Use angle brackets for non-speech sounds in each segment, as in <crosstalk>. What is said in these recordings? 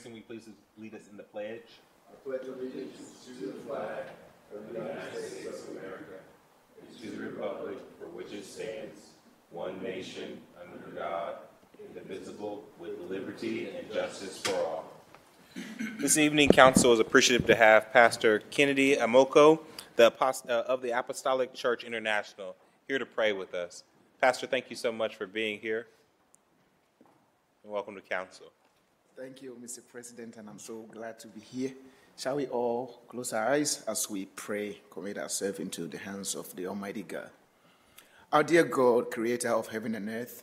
Councilmember Bankston, will you please lead us in the pledge? I pledge allegiance to the flag of the United States of America and to the republic for which it stands, one nation, under God, indivisible, with liberty and justice for all. This evening, council is appreciative to have Pastor Kennedy Amoko the apost- uh, of the Apostolic Church International here to pray with us. Pastor, thank you so much for being here. And welcome to council. Thank you, Mr. President, and I'm so glad to be here. Shall we all close our eyes as we pray, commit ourselves into the hands of the Almighty God? Our dear God, creator of heaven and earth,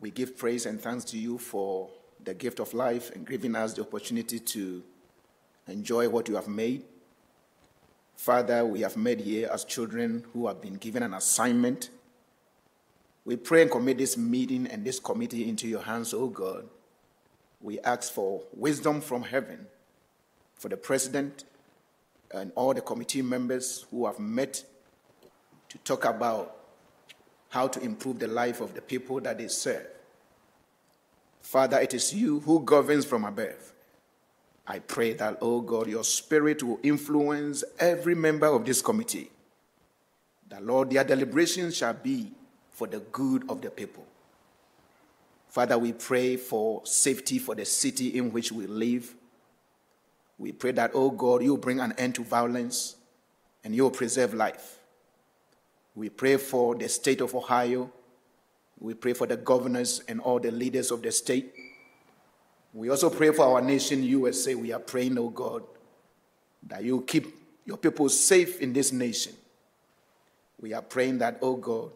we give praise and thanks to you for the gift of life and giving us the opportunity to enjoy what you have made. Father, we have met here as children who have been given an assignment. We pray and commit this meeting and this committee into your hands, O God. We ask for wisdom from heaven for the president and all the committee members who have met to talk about how to improve the life of the people that they serve. Father, it is you who governs from above. I pray that, oh God, your spirit will influence every member of this committee. That, Lord, their deliberations shall be for the good of the people. Father, we pray for safety for the city in which we live. We pray that, oh God, you bring an end to violence and you preserve life. We pray for the state of Ohio. We pray for the governors and all the leaders of the state. We also pray for our nation, USA. We are praying, oh God, that you keep your people safe in this nation. We are praying that, oh God,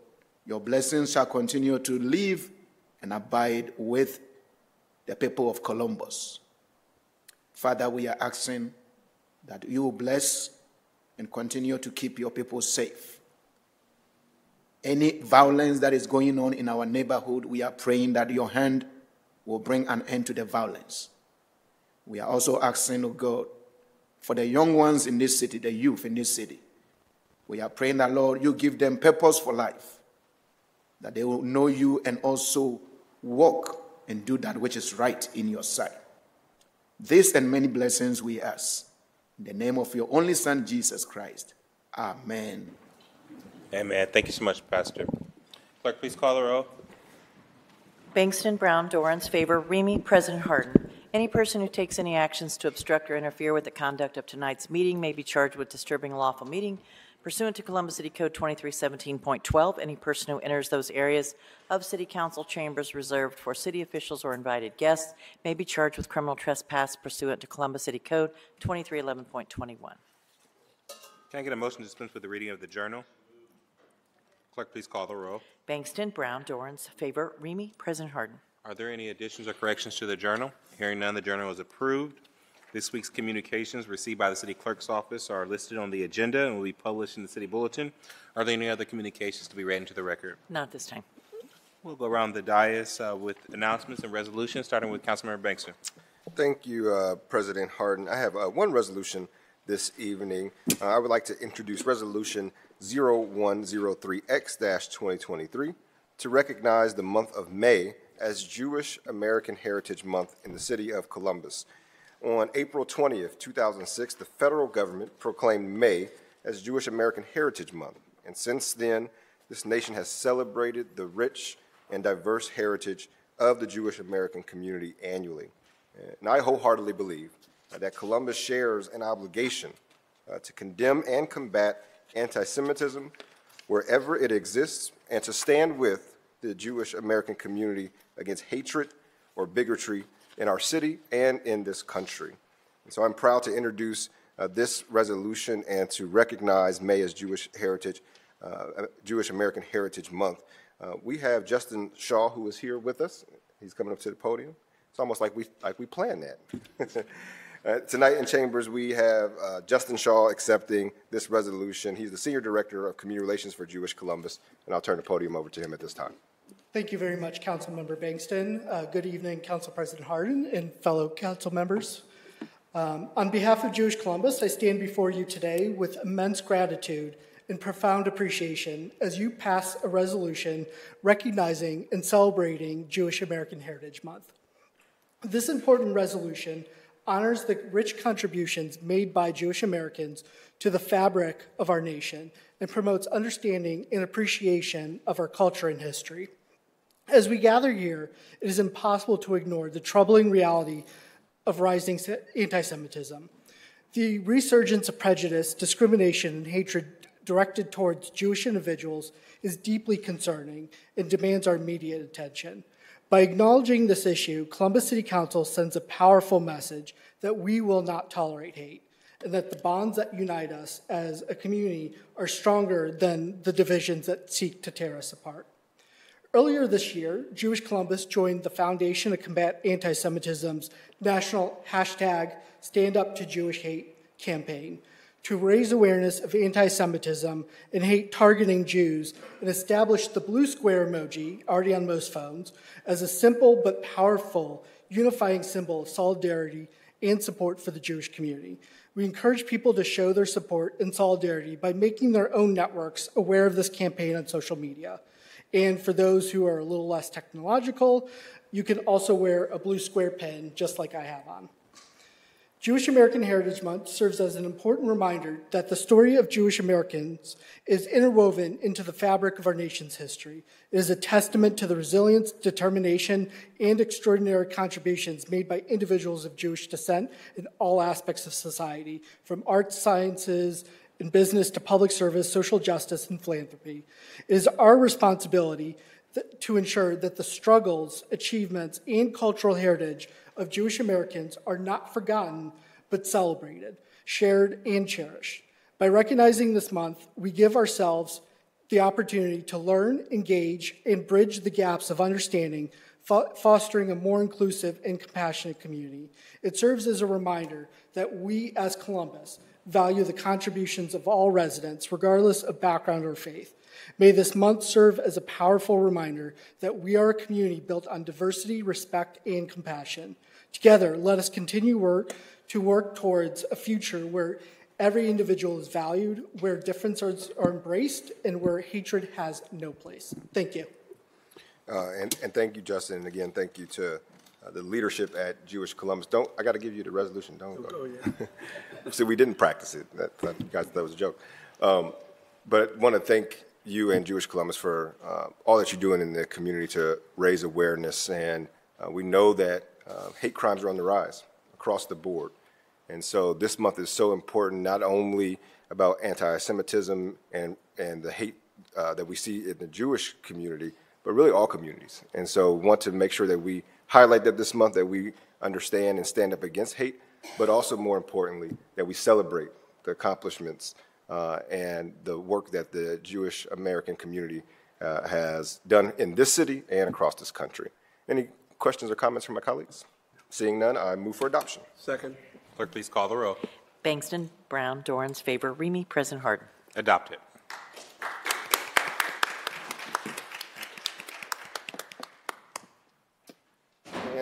your blessings shall continue to live and abide with the people of Columbus. Father, we are asking that you bless and continue to keep your people safe. Any violence that is going on in our neighborhood, we are praying that your hand will bring an end to the violence. We are also asking, oh God, for the young ones in this city, the youth in this city. We are praying that, Lord, you give them purpose for life, that they will know you and also walk and do that which is right in your sight. This and many blessings we ask. In the name of your only Son, Jesus Christ. Amen. Amen. Thank you so much, Pastor. Clerk, please call the roll. Bankston, Brown, Dorans, favor, Remy, President Hardin. Any person who takes any actions to obstruct or interfere with the conduct of tonight's meeting may be charged with disturbing a lawful meeting Pursuant to Columbus City Code 2317.12, any person who enters those areas of city council chambers reserved for city officials or invited guests may be charged with criminal trespass pursuant to Columbus City Code 2311.21. Can I get a motion to dispense with the reading of the journal? Clerk, please call the roll. Bankston, Brown, Dorans, favor, Remy, President Hardin. Are there any additions or corrections to the journal? Hearing none, the journal is approved. This week's communications received by the city clerk's office are listed on the agenda and will be published in the city bulletin. Are there any other communications to be read into the record? Not this time. We'll go around the dais uh, with announcements and resolutions, starting with Councilmember Bankston. Thank you, uh, President Hardin. I have uh, one resolution this evening. Uh, I would like to introduce Resolution 0103X-2023 to recognize the month of May as Jewish American Heritage Month in the city of Columbus. On April 20th, 2006, the federal government proclaimed May as Jewish American Heritage Month. And since then, this nation has celebrated the rich and diverse heritage of the Jewish American community annually. And I wholeheartedly believe that Columbus shares an obligation uh, to condemn and combat anti Semitism wherever it exists and to stand with the Jewish American community against hatred or bigotry in our city and in this country. And so I'm proud to introduce uh, this resolution and to recognize May as Jewish Heritage, uh, Jewish American Heritage Month. Uh, we have Justin Shaw who is here with us. He's coming up to the podium. It's almost like we like we planned that. <laughs> Uh, tonight in Chambers, we have uh, Justin Shaw accepting this resolution. He's the Senior Director of Community Relations for Jewish Columbus, and I'll turn the podium over to him at this time. Thank you very much, Councilmember Bankston. Uh, good evening, Council President Hardin and fellow council members. Um, on behalf of Jewish Columbus, I stand before you today with immense gratitude and profound appreciation as you pass a resolution recognizing and celebrating Jewish American Heritage Month. This important resolution honors the rich contributions made by Jewish Americans to the fabric of our nation and promotes understanding and appreciation of our culture and history. As we gather here, it is impossible to ignore the troubling reality of rising anti Semitism. The resurgence of prejudice, discrimination, and hatred directed towards Jewish individuals is deeply concerning and demands our immediate attention. By acknowledging this issue, Columbus City Council sends a powerful message that we will not tolerate hate and that the bonds that unite us as a community are stronger than the divisions that seek to tear us apart. Earlier this year, Jewish Columbus joined the Foundation to Combat Anti Semitism's national hashtag Stand Up to Jewish Hate campaign to raise awareness of anti Semitism and hate targeting Jews and establish the blue square emoji, already on most phones, as a simple but powerful unifying symbol of solidarity and support for the Jewish community. We encourage people to show their support and solidarity by making their own networks aware of this campaign on social media. And for those who are a little less technological, you can also wear a blue square pin just like I have on. Jewish American Heritage Month serves as an important reminder that the story of Jewish Americans is interwoven into the fabric of our nation's history. It is a testament to the resilience, determination, and extraordinary contributions made by individuals of Jewish descent in all aspects of society, from arts, sciences, and business to public service, social justice, and philanthropy. It is our responsibility to ensure that the struggles, achievements, and cultural heritage of Jewish Americans are not forgotten, but celebrated, shared, and cherished. By recognizing this month, we give ourselves the opportunity to learn, engage, and bridge the gaps of understanding, fo- fostering a more inclusive and compassionate community. It serves as a reminder that we, as Columbus, value the contributions of all residents, regardless of background or faith. May this month serve as a powerful reminder that we are a community built on diversity, respect, and compassion. Together, let us continue work to work towards a future where every individual is valued, where differences are embraced, and where hatred has no place. Thank you. Uh, and, and thank you, Justin. And again, thank you to uh, the leadership at Jewish Columbus. Don't I got to give you the resolution? Don't go. Yeah. <laughs> so we didn't practice it. That, that, you guys thought it was a joke. Um, but want to thank you and Jewish Columbus for uh, all that you're doing in the community to raise awareness. And uh, we know that uh, hate crimes are on the rise across the board. And so this month is so important, not only about anti-Semitism and, and the hate uh, that we see in the Jewish community, but really all communities. And so want to make sure that we highlight that this month, that we understand and stand up against hate, but also more importantly, that we celebrate the accomplishments uh, and the work that the Jewish American community uh, has done in this city and across this country. Any questions or comments from my colleagues? Seeing none, I move for adoption. Second. Clerk, please call the roll. Bankston, Brown, Dorans, favor, Remy, President Hardin. Adopted.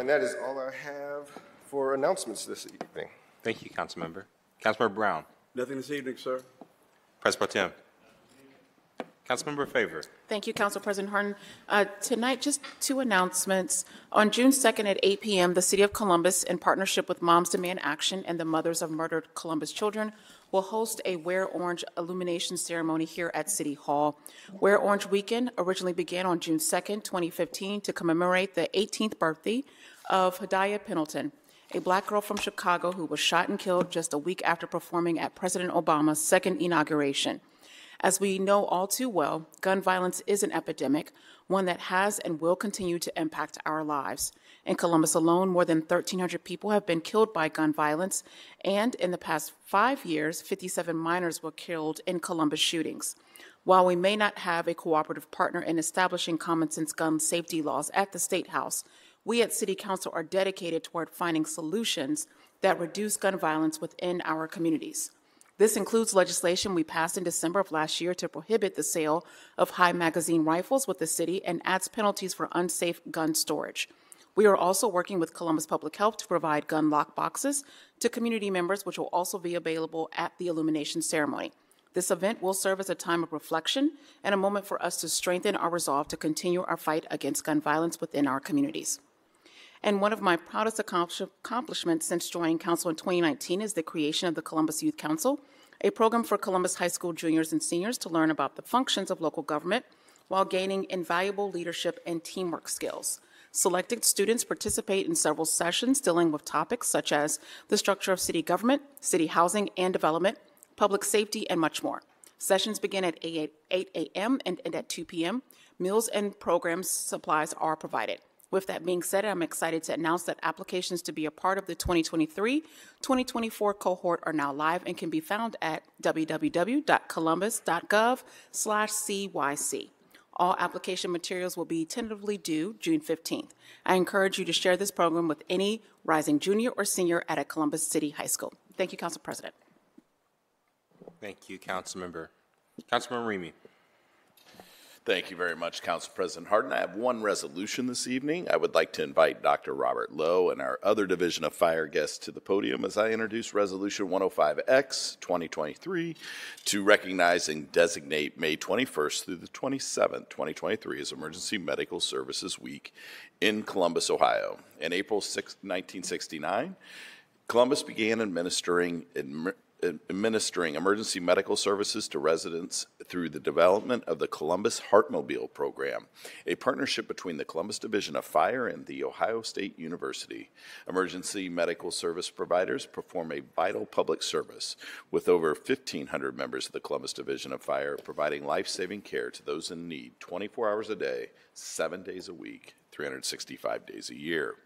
And that is all I have for announcements this evening. Thank you, Councilmember. Councilmember Brown. Nothing this evening, sir. President Pro Tem. Councilmember Favor. Thank you, Council President Hardin. Uh, tonight, just two announcements. On June 2nd at 8 p.m., the City of Columbus, in partnership with Moms Demand Action and the Mothers of Murdered Columbus Children, will host a Wear Orange illumination ceremony here at City Hall. Wear Orange Weekend originally began on June 2nd, 2015, to commemorate the 18th birthday of Hadiya Pendleton, a black girl from Chicago who was shot and killed just a week after performing at President Obama's second inauguration. As we know all too well, gun violence is an epidemic, one that has and will continue to impact our lives. In Columbus alone, more than 1,300 people have been killed by gun violence, and in the past five years, 57 minors were killed in Columbus shootings. While we may not have a cooperative partner in establishing common sense gun safety laws at the State House, we at City Council are dedicated toward finding solutions that reduce gun violence within our communities. This includes legislation we passed in December of last year to prohibit the sale of high magazine rifles with the city and adds penalties for unsafe gun storage. We are also working with Columbus Public Health to provide gun lock boxes to community members, which will also be available at the illumination ceremony. This event will serve as a time of reflection and a moment for us to strengthen our resolve to continue our fight against gun violence within our communities. And one of my proudest accomplishments since joining council in 2019 is the creation of the Columbus Youth Council, a program for Columbus High School juniors and seniors to learn about the functions of local government while gaining invaluable leadership and teamwork skills. Selected students participate in several sessions dealing with topics such as the structure of city government, city housing and development, public safety, and much more. Sessions begin at 8 8 a.m. and end at 2 p.m. Meals and program supplies are provided. With that being said, I'm excited to announce that applications to be a part of the 2023-2024 cohort are now live and can be found at www.columbus.gov/cyc. All application materials will be tentatively due June 15th. I encourage you to share this program with any rising junior or senior at a Columbus City High School. Thank you, Council President. Thank you, Councilmember. Councilmember Remy. Thank you very much, Council President Hardin. I have one resolution this evening. I would like to invite Dr. Robert Lowe and our other Division of Fire guests to the podium as I introduce Resolution 105X 2023 to recognize and designate May 21st through the 27th, 2023 as Emergency Medical Services Week in Columbus, Ohio. In April 6, 1969, Columbus began administering administering emergency medical services to residents through the development of the Columbus Heartmobile Program, a partnership between the Columbus Division of Fire and The Ohio State University. Emergency medical service providers perform a vital public service with over 1,500 members of the Columbus Division of Fire providing life saving care to those in need 24 hours a day, seven days a week, 365 days a year.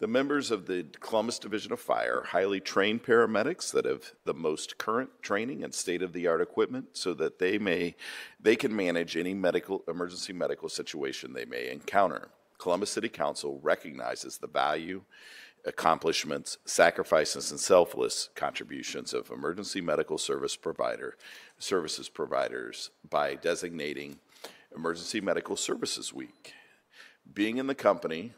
The members of the Columbus Division of Fire are highly trained paramedics that have the most current training and state-of-the-art equipment so that they may they can manage any medical emergency medical situation they may encounter. Columbus City Council recognizes the value accomplishments, sacrifices, and selfless contributions of emergency medical service provider services providers by designating Emergency Medical Services Week. Being in the company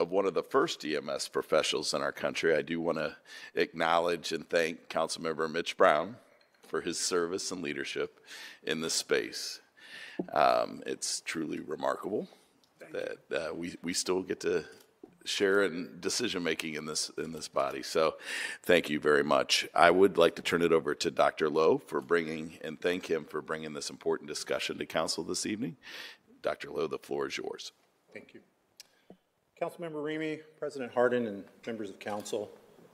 of one of the first EMS professionals in our country, I do want to acknowledge and thank Councilmember Mitch Brown for his service and leadership in this space. Um, it's truly remarkable that uh, we, we still get to share in decision making in this in this body. So, thank you very much. I would like to turn it over to Dr. Lowe for bringing and thank him for bringing this important discussion to council this evening. Dr. Lowe, the floor is yours. Thank you. Councilmember Remy, President Hardin, and members of council,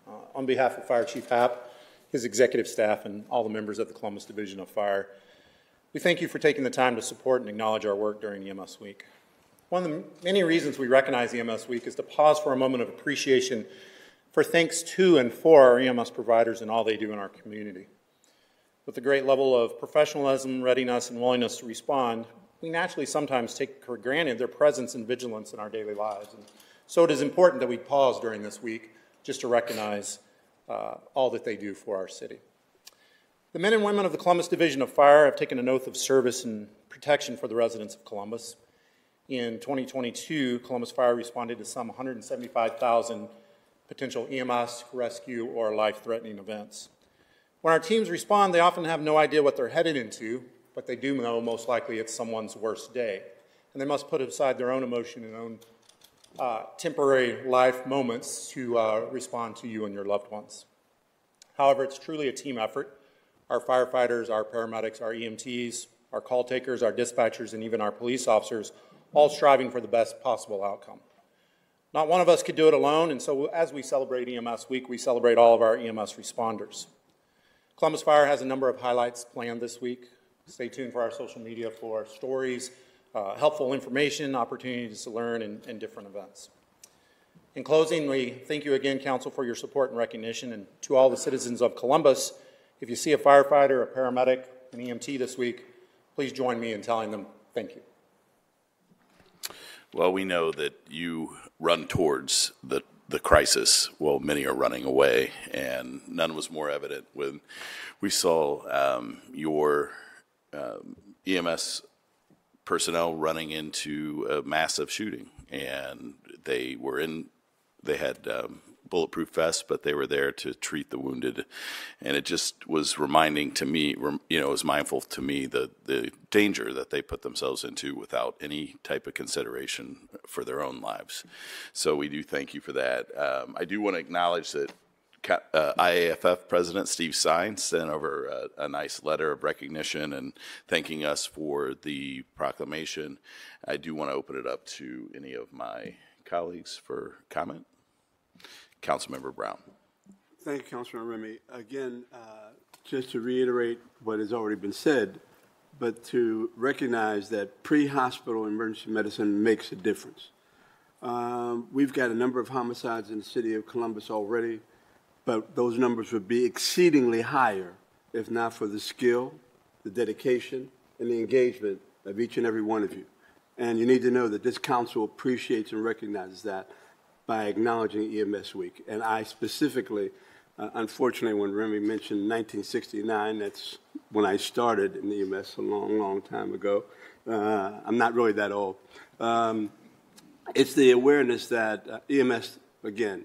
uh, on behalf of Fire Chief Happ, his executive staff, and all the members of the Columbus Division of Fire, we thank you for taking the time to support and acknowledge our work during EMS Week. One of the many reasons we recognize EMS Week is to pause for a moment of appreciation for thanks to and for our EMS providers and all they do in our community. With the great level of professionalism, readiness, and willingness to respond, we naturally sometimes take for granted their presence and vigilance in our daily lives. And so it is important that we pause during this week just to recognize uh, all that they do for our city. The men and women of the Columbus Division of Fire have taken an oath of service and protection for the residents of Columbus. In 2022, Columbus Fire responded to some 175,000 potential EMS, rescue, or life threatening events. When our teams respond, they often have no idea what they're headed into, but they do know most likely it's someone's worst day. And they must put aside their own emotion and own uh, temporary life moments to uh, respond to you and your loved ones. However, it's truly a team effort. Our firefighters, our paramedics, our EMTs, our call takers, our dispatchers, and even our police officers all striving for the best possible outcome. Not one of us could do it alone, and so as we celebrate EMS Week, we celebrate all of our EMS responders. Columbus Fire has a number of highlights planned this week. Stay tuned for our social media for stories, uh, helpful information, opportunities to learn, and, and different events. In closing, we thank you again, Council, for your support and recognition. And to all the citizens of Columbus, if you see a firefighter, a paramedic, an EMT this week, please join me in telling them thank you. Well, we know that you run towards the the crisis. Well, many are running away, and none was more evident when we saw um, your um, EMS personnel running into a massive shooting, and they were in. They had um, bulletproof vests, but they were there to treat the wounded. And it just was reminding to me, you know, it was mindful to me the, the danger that they put themselves into without any type of consideration for their own lives. So we do thank you for that. Um, I do want to acknowledge that uh, IAFF President Steve Sines sent over a, a nice letter of recognition and thanking us for the proclamation. I do want to open it up to any of my colleagues for comment. Councilmember Brown. Thank you, Councilman Remy. Again, uh, just to reiterate what has already been said, but to recognize that pre-hospital emergency medicine makes a difference. Um, we've got a number of homicides in the city of Columbus already, but those numbers would be exceedingly higher if not for the skill, the dedication, and the engagement of each and every one of you. And you need to know that this council appreciates and recognizes that by acknowledging EMS Week. And I specifically, uh, unfortunately, when Remy mentioned 1969, that's when I started in EMS a long, long time ago. Uh, I'm not really that old. Um, it's the awareness that uh, EMS, again,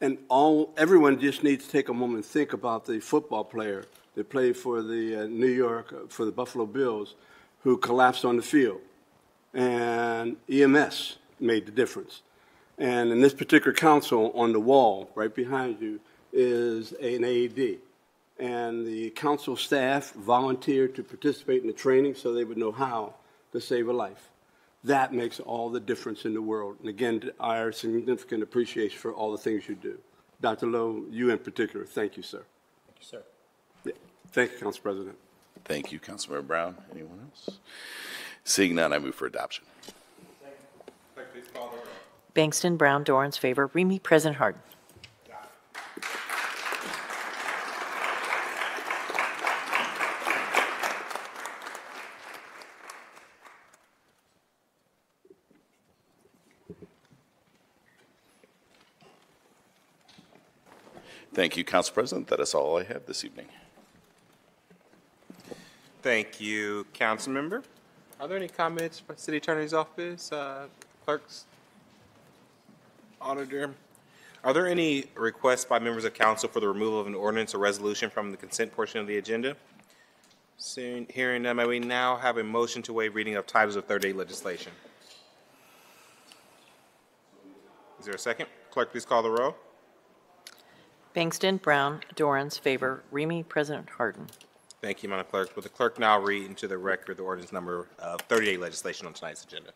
and all everyone just needs to take a moment and think about the football player that played for the uh, New York, uh, for the Buffalo Bills, who collapsed on the field. And EMS made the difference. And in this particular council, on the wall right behind you is an AED. And the council staff volunteered to participate in the training so they would know how to save a life. That makes all the difference in the world. And again, our significant appreciation for all the things you do. Dr. Lowe, you in particular, thank you, sir. Thank you, sir. Yeah. Thank you, Council President. Thank you, Councilmember Brown. Anyone else? Seeing none, I move for adoption. Bankston, Brown, Dorans, favor, Remy, President Hardin. Thank you, Council President. That is all I have this evening. Thank you, council member. Are there any comments from city attorney's office, uh, clerks, auditor? Are there any requests by members of council for the removal of an ordinance or resolution from the consent portion of the agenda? Seeing, hearing none, may we now have a motion to waive reading of titles of third day legislation? Is there a second? Clerk, please call the row. Bankston, Brown, Dorans, favor, Remy, President Hardin. Thank you, Madam Clerk. Will the clerk now read into the record the ordinance number of 38 legislation on tonight's agenda?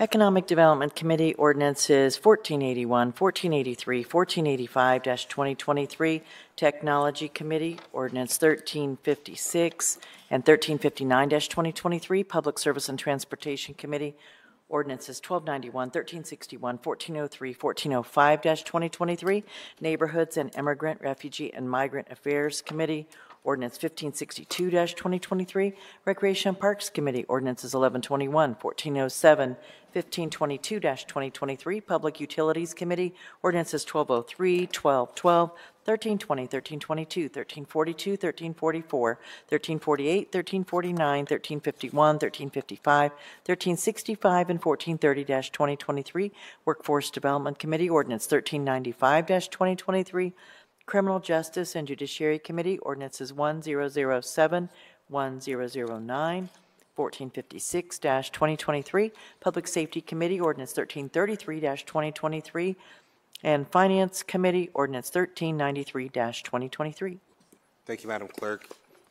Economic Development Committee ordinances 1481, 1483, 1485-2023. Technology Committee ordinance 1356 and 1359-2023. Public Service and Transportation Committee ordinances 1291, 1361, 1403, 1405-2023. Neighborhoods and Immigrant, Refugee, and Migrant Affairs Committee Ordinance 1562-2023. Recreation and Parks Committee, ordinances 1121, 1407, 1522-2023. Public Utilities Committee, ordinances 1203, 1212, 1320, 1322, 1342, 1344, 1348, 1349, 1351, 1355, 1365, and 1430-2023. Workforce Development Committee, ordinance 1395-2023. Criminal Justice and Judiciary Committee, ordinances 1007, 1009, 1456-2023. Public Safety Committee, ordinance 1333-2023. And Finance Committee, ordinance 1393-2023. Thank you, Madam Clerk.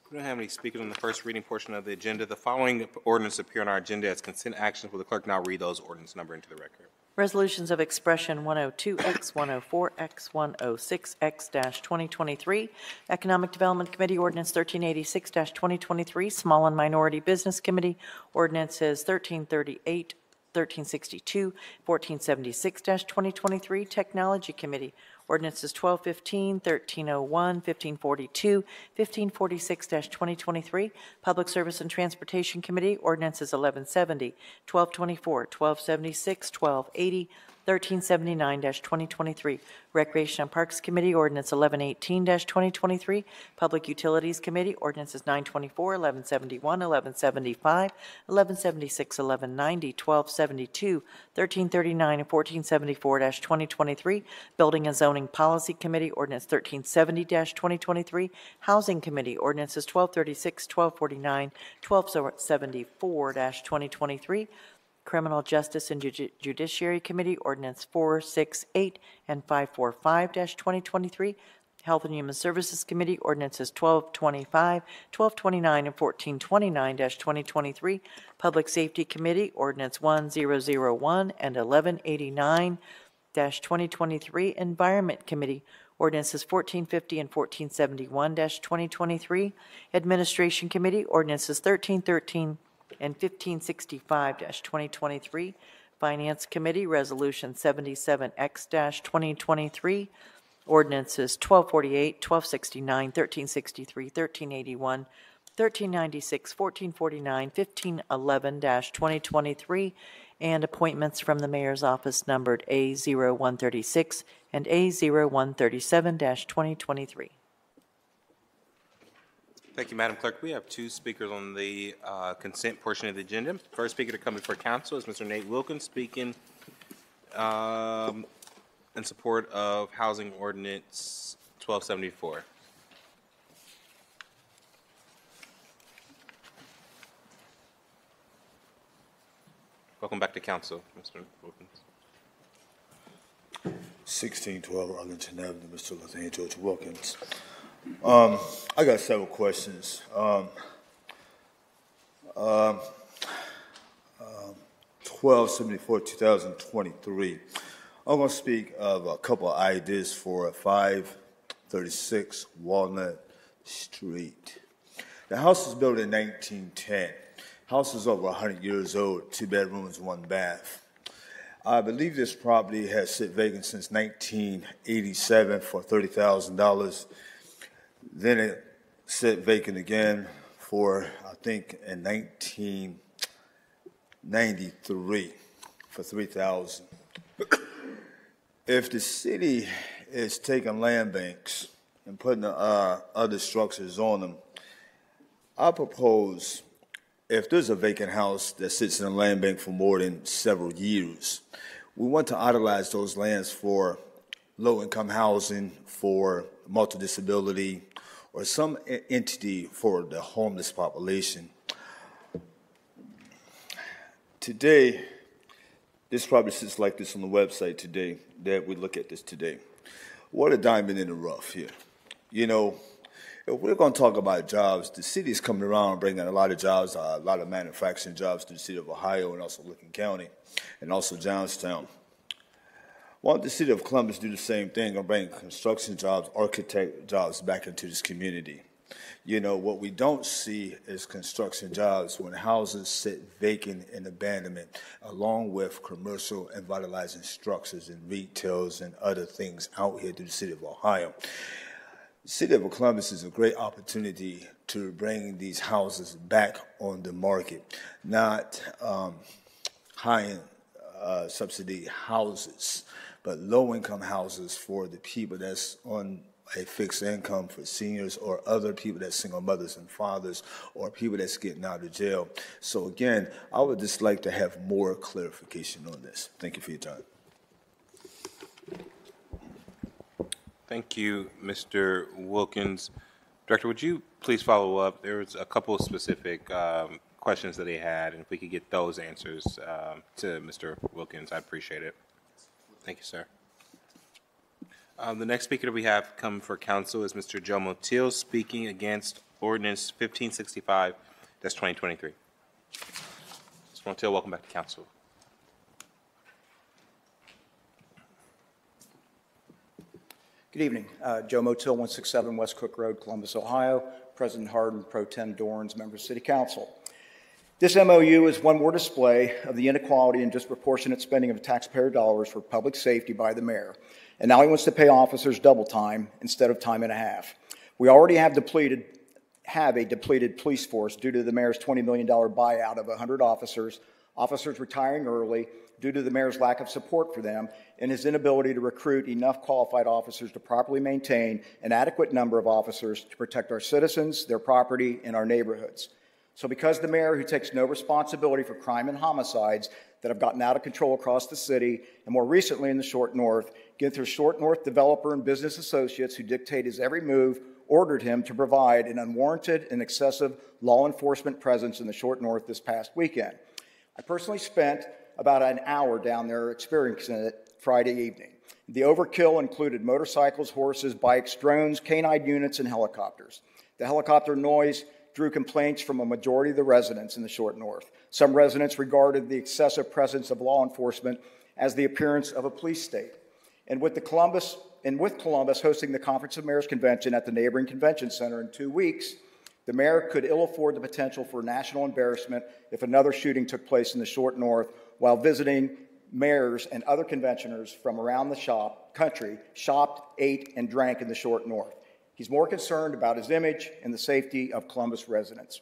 We don't have any speakers on the first reading portion of the agenda. The following ordinance appear on our agenda as consent actions. Will the clerk now read those ordinance number into the record? Resolutions of Expression 102X, 104X, 106X-2023. Economic Development Committee Ordinance 1386-2023. Small and Minority Business Committee Ordinances 1338, 1362, 1476-2023. Technology Committee Ordinances 1215, 1301, 1542, 1546-2023. Public Service and Transportation Committee Ordinances 1170, 1224, 1276, 1280, 1379-2023. Recreation and Parks Committee, ordinance 1118-2023. Public Utilities Committee, ordinances 924, 1171, 1175, 1176, 1190, 1272, 1339, and 1474-2023. Building and Zoning Policy Committee, ordinance 1370-2023. Housing Committee, ordinances 1236, 1249, 1274-2023. Criminal Justice and Judi- Judiciary Committee, ordinance 468 and 545-2023. Health and Human Services Committee, ordinances 1225, 1229, and 1429-2023. Public Safety Committee, ordinance 1001 and 1189-2023. Environment Committee, ordinances 1450 and 1471-2023. Administration Committee, ordinances 1313 and 1565-2023. Finance Committee, Resolution 77X-2023. Ordinances 1248, 1269, 1363, 1381, 1396, 1449, 1511-2023, and appointments from the Mayor's Office numbered A0136 and A0137-2023. Thank you, Madam Clerk. We have two speakers on the uh, consent portion of the agenda. First speaker to come before council is Mr. Nate Wilkins, speaking um, in support of Housing Ordinance 1274. Welcome back to council, Mr. Wilkins. 1612 Arlington Avenue, Mr. Nathaniel George Wilkins. Um, I got several questions. Um, um, um, 1274, 2023. I'm going to speak of a couple of ideas for 536 Walnut Street. The house was built in 1910. House is over 100 years old, two bedrooms, one bath. I believe this property has sit vacant since 1987 for $30,000. Then it sat vacant again for, I think, in 1993 for 3000 <coughs> If the city is taking land banks and putting uh, other structures on them, I propose if there's a vacant house that sits in a land bank for more than several years, we want to utilize those lands for low-income housing, for multi-disability, or some entity for the homeless population. Today, this probably sits like this on the website today, that we look at this today. What a diamond in the rough here. You know, if we're going to talk about jobs, the city is coming around bringing a lot of jobs, a lot of manufacturing jobs to the city of Ohio and also Licking County and also Johnstown. Why don't the city of Columbus do the same thing and bring construction jobs, architect jobs back into this community? You know, what we don't see is construction jobs when houses sit vacant in abandonment, along with commercial and vitalizing structures and retails and other things out here to the city of Ohio. The city of Columbus is a great opportunity to bring these houses back on the market, not um, high-end uh, subsidy houses, but low-income houses for the people that's on a fixed income for seniors or other people that's single mothers and fathers or people that's getting out of jail. So again, I would just like to have more clarification on this. Thank you for your time. Thank you, Mr. Wilkins. Director, would you please follow up? There was a couple of specific um, questions that he had, and if we could get those answers um, to Mr. Wilkins, I'd appreciate it. Thank you, sir. Um, The next speaker we have come for council is Mr. Joe Motil, speaking against ordinance 1565, that's 2023. Mr. Motil, welcome back to council. Good evening. Uh, Joe Motil, 167 West Cook Road, Columbus, Ohio. President Hardin, Pro Tem Dorans, members of City Council. This MOU is one more display of the inequality and disproportionate spending of taxpayer dollars for public safety by the mayor. And now he wants to pay officers double time instead of time and a half. We already have depleted, have a depleted police force due to the mayor's $20 million buyout of 100 officers officers retiring early due to the mayor's lack of support for them and his inability to recruit enough qualified officers to properly maintain an adequate number of officers to protect our citizens, their property, and our neighborhoods. So, because the mayor, who takes no responsibility for crime and homicides that have gotten out of control across the city, and more recently in the Short North, Ginther's Short North developer and business associates who dictate his every move ordered him to provide an unwarranted and excessive law enforcement presence in the Short North this past weekend. I personally spent about an hour down there experiencing it Friday evening. The overkill included motorcycles, horses, bikes, drones, canine units, and helicopters. The helicopter noise drew complaints from a majority of the residents in the short north. Some residents regarded the excessive presence of law enforcement as the appearance of a police state. And with the Columbus and with Columbus hosting the Conference of Mayors convention at the neighboring convention center in two weeks, the mayor could ill afford the potential for national embarrassment if another shooting took place in the short north while visiting mayors and other conventioners from around the shop country shopped, ate, and drank in the short north. He's more concerned about his image and the safety of Columbus residents.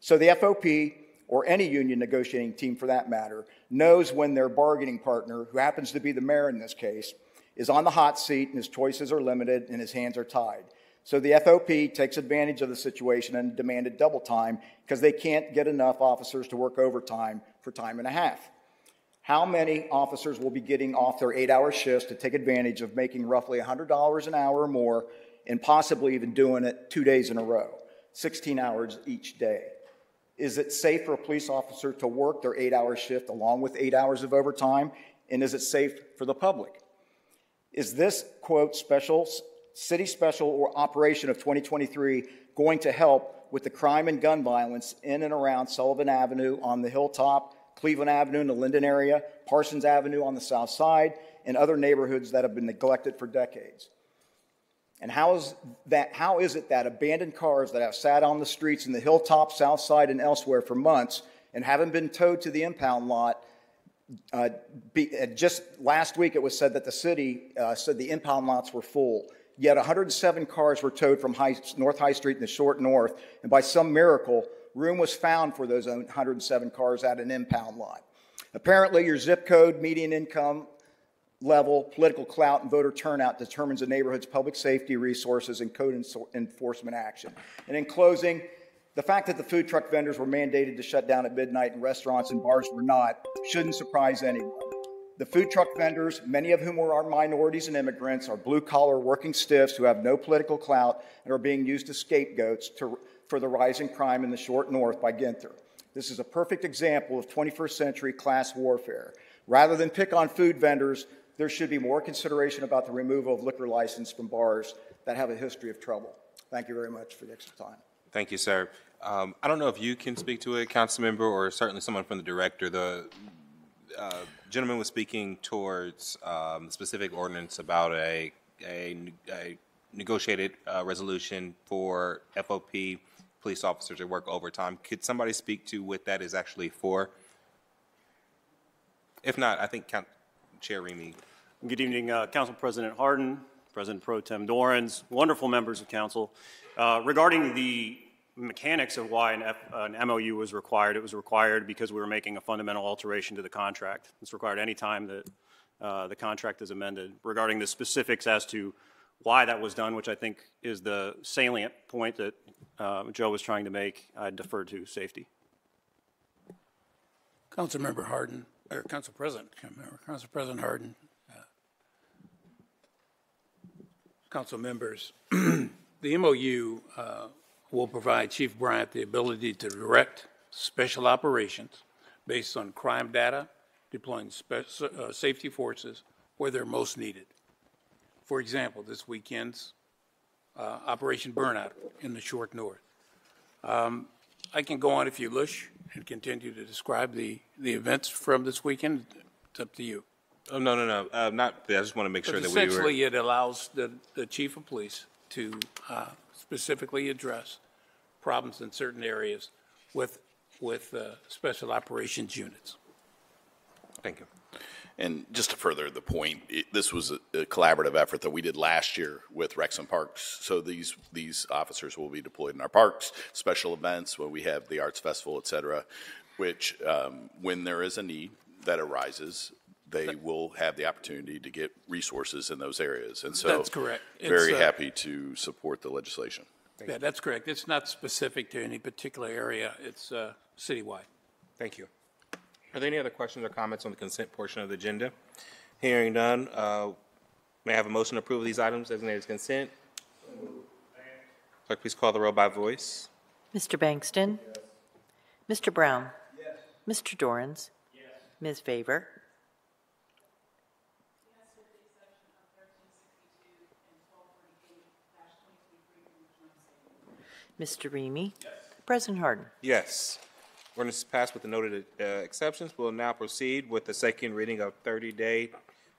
So the FOP, or any union negotiating team for that matter, knows when their bargaining partner, who happens to be the mayor in this case, is on the hot seat and his choices are limited and his hands are tied. So the FOP takes advantage of the situation and demanded double time because they can't get enough officers to work overtime for time and a half. How many officers will be getting off their eight hour shifts to take advantage of making roughly $100 an hour or more and possibly even doing it two days in a row, 16 hours each day. Is it safe for a police officer to work their eight hour shift along with eight hours of overtime? And is it safe for the public? Is this, quote, special, city special or operation of 2023 going to help with the crime and gun violence in and around Sullivant Avenue on the hilltop, Cleveland Avenue in the Linden area, Parsons Avenue on the south side, and other neighborhoods that have been neglected for decades? And how is, that, how is it that abandoned cars that have sat on the streets in the hilltop, south side, and elsewhere for months and haven't been towed to the impound lot? Uh, be, uh, just last week, it was said that the city uh, said the impound lots were full. Yet 107 cars were towed from High, North High Street in the short north, and by some miracle, room was found for those 107 cars at an impound lot. Apparently, your zip code, median income, level, political clout, and voter turnout determines a neighborhood's public safety resources and code enforcement action. And in closing, the fact that the food truck vendors were mandated to shut down at midnight and restaurants and bars were not shouldn't surprise anyone. The food truck vendors, many of whom are minorities and immigrants, are blue collar working stiffs who have no political clout and are being used as scapegoats to, for the rising crime in the short north by Ginther. This is a perfect example of 21st century class warfare. Rather than pick on food vendors, there should be more consideration about the removal of liquor license from bars that have a history of trouble. Thank you very much for the extra time. Thank you, sir. Um, I don't know if you can speak to it, council member, or certainly someone from the director. The uh, gentleman was speaking towards um, specific ordinance about a, a, a negotiated uh, resolution for FOP police officers that work overtime. Could somebody speak to what that is actually for? If not, I think Count, Chair Remy Good evening, uh, Council President Hardin, President Pro Tem Dorans, wonderful members of Council. Uh, regarding the mechanics of why an, F, an, MOU was required, it was required because we were making a fundamental alteration to the contract. It's required any time that uh, the contract is amended. Regarding the specifics as to why that was done, which I think is the salient point that uh, Joe was trying to make, I defer to safety. Council Member Hardin, or Council President, Council President Hardin, council members, <clears throat> the MOU uh, will provide Chief Bryant the ability to direct special operations based on crime data, deploying uh, safety forces where they're most needed. For example, this weekend's uh, Operation Burnout in the Short North. Um, I can go on if you wish and continue to describe the, the events from this weekend. It's up to you. Oh, no, no, no, uh, not, I just want to make But sure that we were. essentially, it allows the, the chief of police to uh, specifically address problems in certain areas with, with uh, special operations units. Thank you. And just to further the point, it, this was a, a, collaborative effort that we did last year with Rex and Parks. So these these officers will be deployed in our parks, special events where we have the arts festival, et cetera which, um, when there is a need that arises, they will have the opportunity to get resources in those areas. And so. That's correct. Very uh, happy to support the legislation. Yeah, that's correct. It's not specific to any particular area. It's uh, citywide. Thank you. Are there any other questions or comments on the consent portion of the agenda? Hearing none, uh, may I have a motion to approve these items designated as consent? Clerk, please call the roll by voice. Mr. Bankston? Mr. Brown? Yes. Mr. Dorans? Yes. Ms. Favor? Mr. Remy? President Hardin? Yes. Ordinance is passed with the noted uh, exceptions. We'll now proceed with the second reading of 30-day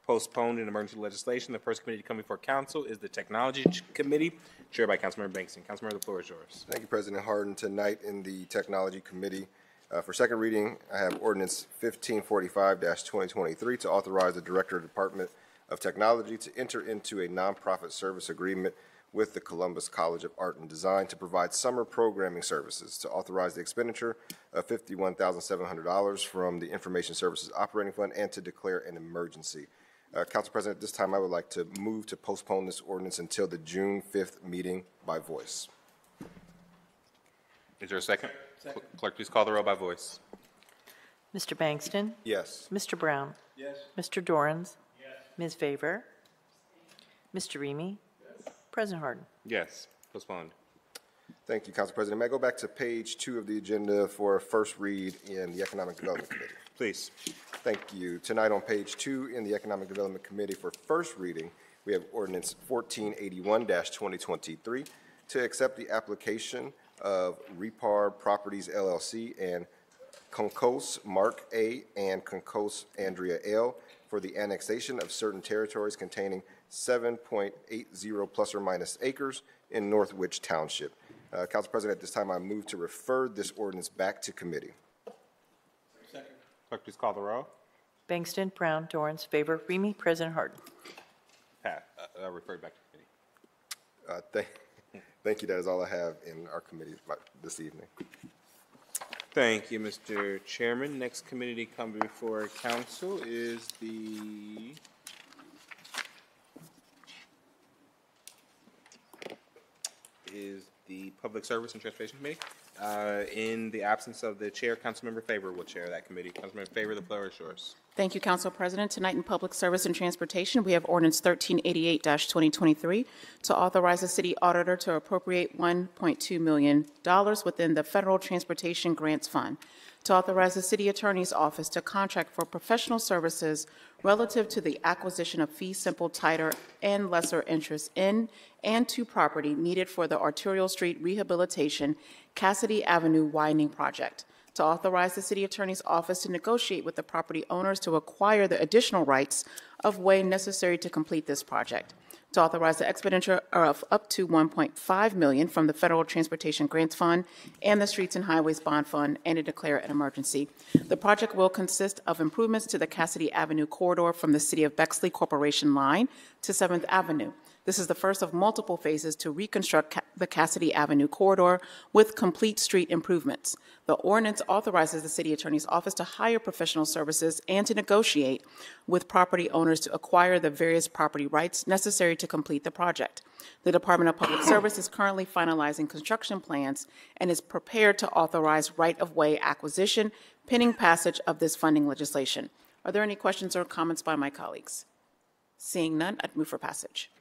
postponed and emergency legislation. The first committee to come before council is the Technology Ch- Committee, chaired by Councilmember Bankston. Councilmember, the floor is yours. Thank you, President Hardin. Tonight in the Technology Committee, uh, for second reading, I have ordinance 1545-2023 to authorize the Director of Department of Technology to enter into a nonprofit service agreement with the Columbus College of Art and Design to provide summer programming services, to authorize the expenditure of $51,700 from the Information Services Operating Fund, and to declare an emergency. Uh, Council President, at this time, I would like to move to postpone this ordinance until the June 5th meeting by voice. Is there a second? Clerk, please call the roll by voice. Mr. Bankston? Yes. Mr. Brown? Yes. Mr. Dorans? Yes. Ms. Favor? Mr. Remy? President Hardin? Yes, postponed. Thank you, Council President. May I go back to page two of the agenda for a first read in the Economic Development Committee? Please. Thank you. Tonight on page two in the Economic Development Committee for first reading, we have ordinance 1481-2023 to accept the application of Repar Properties LLC and Concos Mark A. and Concos Andrea L. for the annexation of certain territories containing 7.80 plus or minus acres in Norwich Township. Uh, Council President, at this time, I move to refer this ordinance back to committee. Second. Clerk, please call the roll. Bankston, Brown, Dorans, Favor, Remy, President Hardin? Pat, uh, uh, referred back to committee. Uh, Thank thank you. That is all I have in our committee this evening. Thank you, Mr. Chairman. Next committee to come before council is the is the Public Service and Transportation Committee. Uh, In the absence of the chair, Councilmember Favor will chair that committee. Councilmember Favor, the floor is yours. Thank you, Council President. Tonight in Public Service and Transportation, we have ordinance 1388-2023 to authorize the city auditor to appropriate $1.2 million within the Federal Transportation Grants Fund, to authorize the city attorney's office to contract for professional services relative to the acquisition of fee simple title and lesser interest in and to property needed for the Arterial Street Rehabilitation Cassidy Avenue widening project. To authorize the city attorney's office to negotiate with the property owners to acquire the additional rights of way necessary to complete this project, to authorize the expenditure of up to 1.5 million from the Federal Transportation Grants Fund and the Streets and Highways Bond Fund, and to declare an emergency. The project will consist of improvements to the Cassidy Avenue corridor from the City of Bexley Corporation line to 7th Avenue. This is the first of multiple phases to reconstruct Ca- the Cassidy Avenue corridor with complete street improvements. The ordinance authorizes the city attorney's office to hire professional services and to negotiate with property owners to acquire the various property rights necessary to complete the project. The Department of Public <coughs> Service is currently finalizing construction plans and is prepared to authorize right-of-way acquisition pending passage of this funding legislation. Are there any questions or comments by my colleagues? Seeing none, I'd move for passage.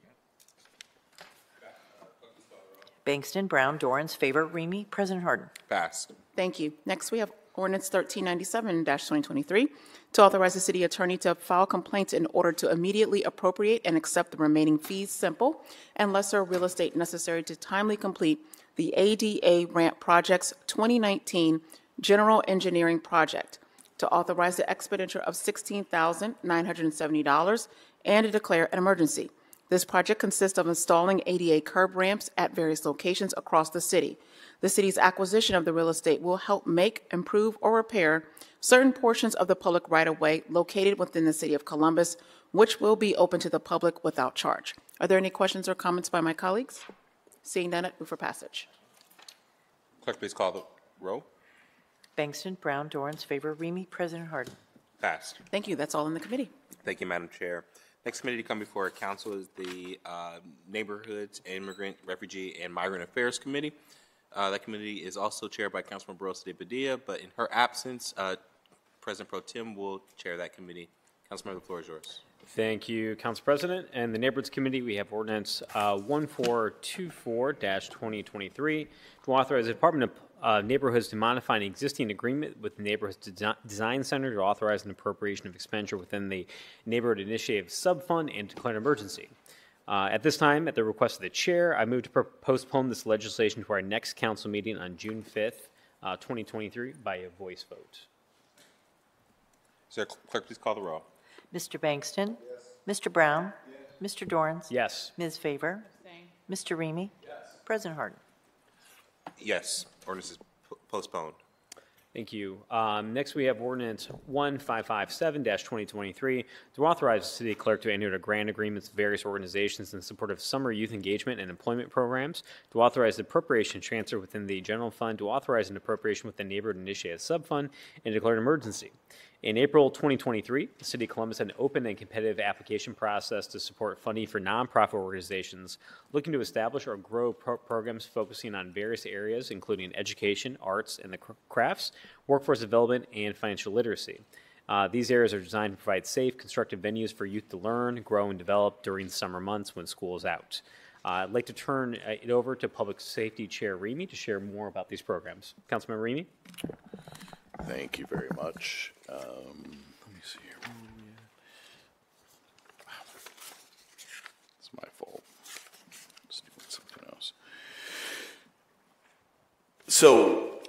Bankston, Brown, Dorans, Favor, Remy, President Hardin? Passed. Thank you. Next, we have ordinance 1397-2023 to authorize the city attorney to file complaints in order to immediately appropriate and accept the remaining fees simple and lesser real estate necessary to timely complete the ADA Ramp Project's 2019 General Engineering Project, to authorize the expenditure of $16,970 and to declare an emergency. This project consists of installing ADA curb ramps at various locations across the city. The city's acquisition of the real estate will help make, improve, or repair certain portions of the public right-of-way located within the city of Columbus, which will be open to the public without charge. Are there any questions or comments by my colleagues? Seeing none, I move for passage. Clerk, please call the roll. Bankston, Brown, Dorans, favor, Remy, President Hardin. Passed. Thank you. That's all in the committee. Thank you, Madam Chair. Next committee to come before council is the uh, Neighborhoods, Immigrant, Refugee, and Migrant Affairs Committee. Uh, That committee is also chaired by Councilman Barroso de Padilla, but in her absence, uh, President Pro Tem will chair that committee. Councilmember, the floor is yours. Thank you, Council President. And the Neighborhoods Committee, we have ordinance uh, 1424-2023 to authorize the Department of uh, Neighborhoods to modify an existing agreement with the Neighborhoods Desi- Design Center to authorize an appropriation of expenditure within the Neighborhood Initiative Subfund and declare an emergency. Uh, At this time, at the request of the chair, I move to pro- postpone this legislation to our next council meeting on June 5th, uh, 2023, by a voice vote. Sir, clerk, please call the roll. Mr. Bankston? Mr. Brown? Mr. Dorans? Yes. Ms. Favor? Mr. Remy? President Hardin. Yes, ordinance is postponed. Thank you. Um, Next, we have ordinance 1557-2023 to authorize the city clerk to enter into grant agreements with various organizations in support of summer youth engagement and employment programs, to authorize the appropriation transfer within the general fund, to authorize an appropriation with the neighborhood initiative subfund, and declare an emergency. In April 2023, the City of Columbus had an open and competitive application process to support funding for nonprofit organizations looking to establish or grow pro- programs focusing on various areas, including education, arts, and the cr- crafts, workforce development, and financial literacy. Uh, these areas are designed to provide safe, constructive venues for youth to learn, grow, and develop during summer months when school is out. Uh, I'd like to turn uh, it over to Public Safety Chair Remy to share more about these programs. Councilmember Remy? Thank you very much. Um, let me see here. Where are we at? It's my fault. Just doing something else. So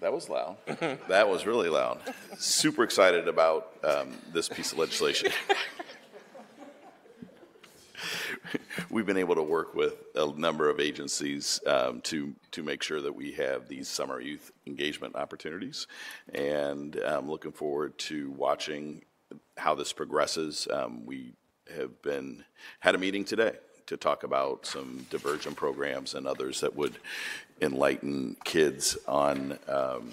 that was loud. <laughs> that was really loud. Super excited about um, this piece of legislation. <laughs> <laughs> We've been able to work with a number of agencies um, to to make sure that we have these summer youth engagement opportunities, and I'm looking forward to watching how this progresses. Um, we have been had a meeting today to talk about some diversion programs and others that would enlighten kids on um,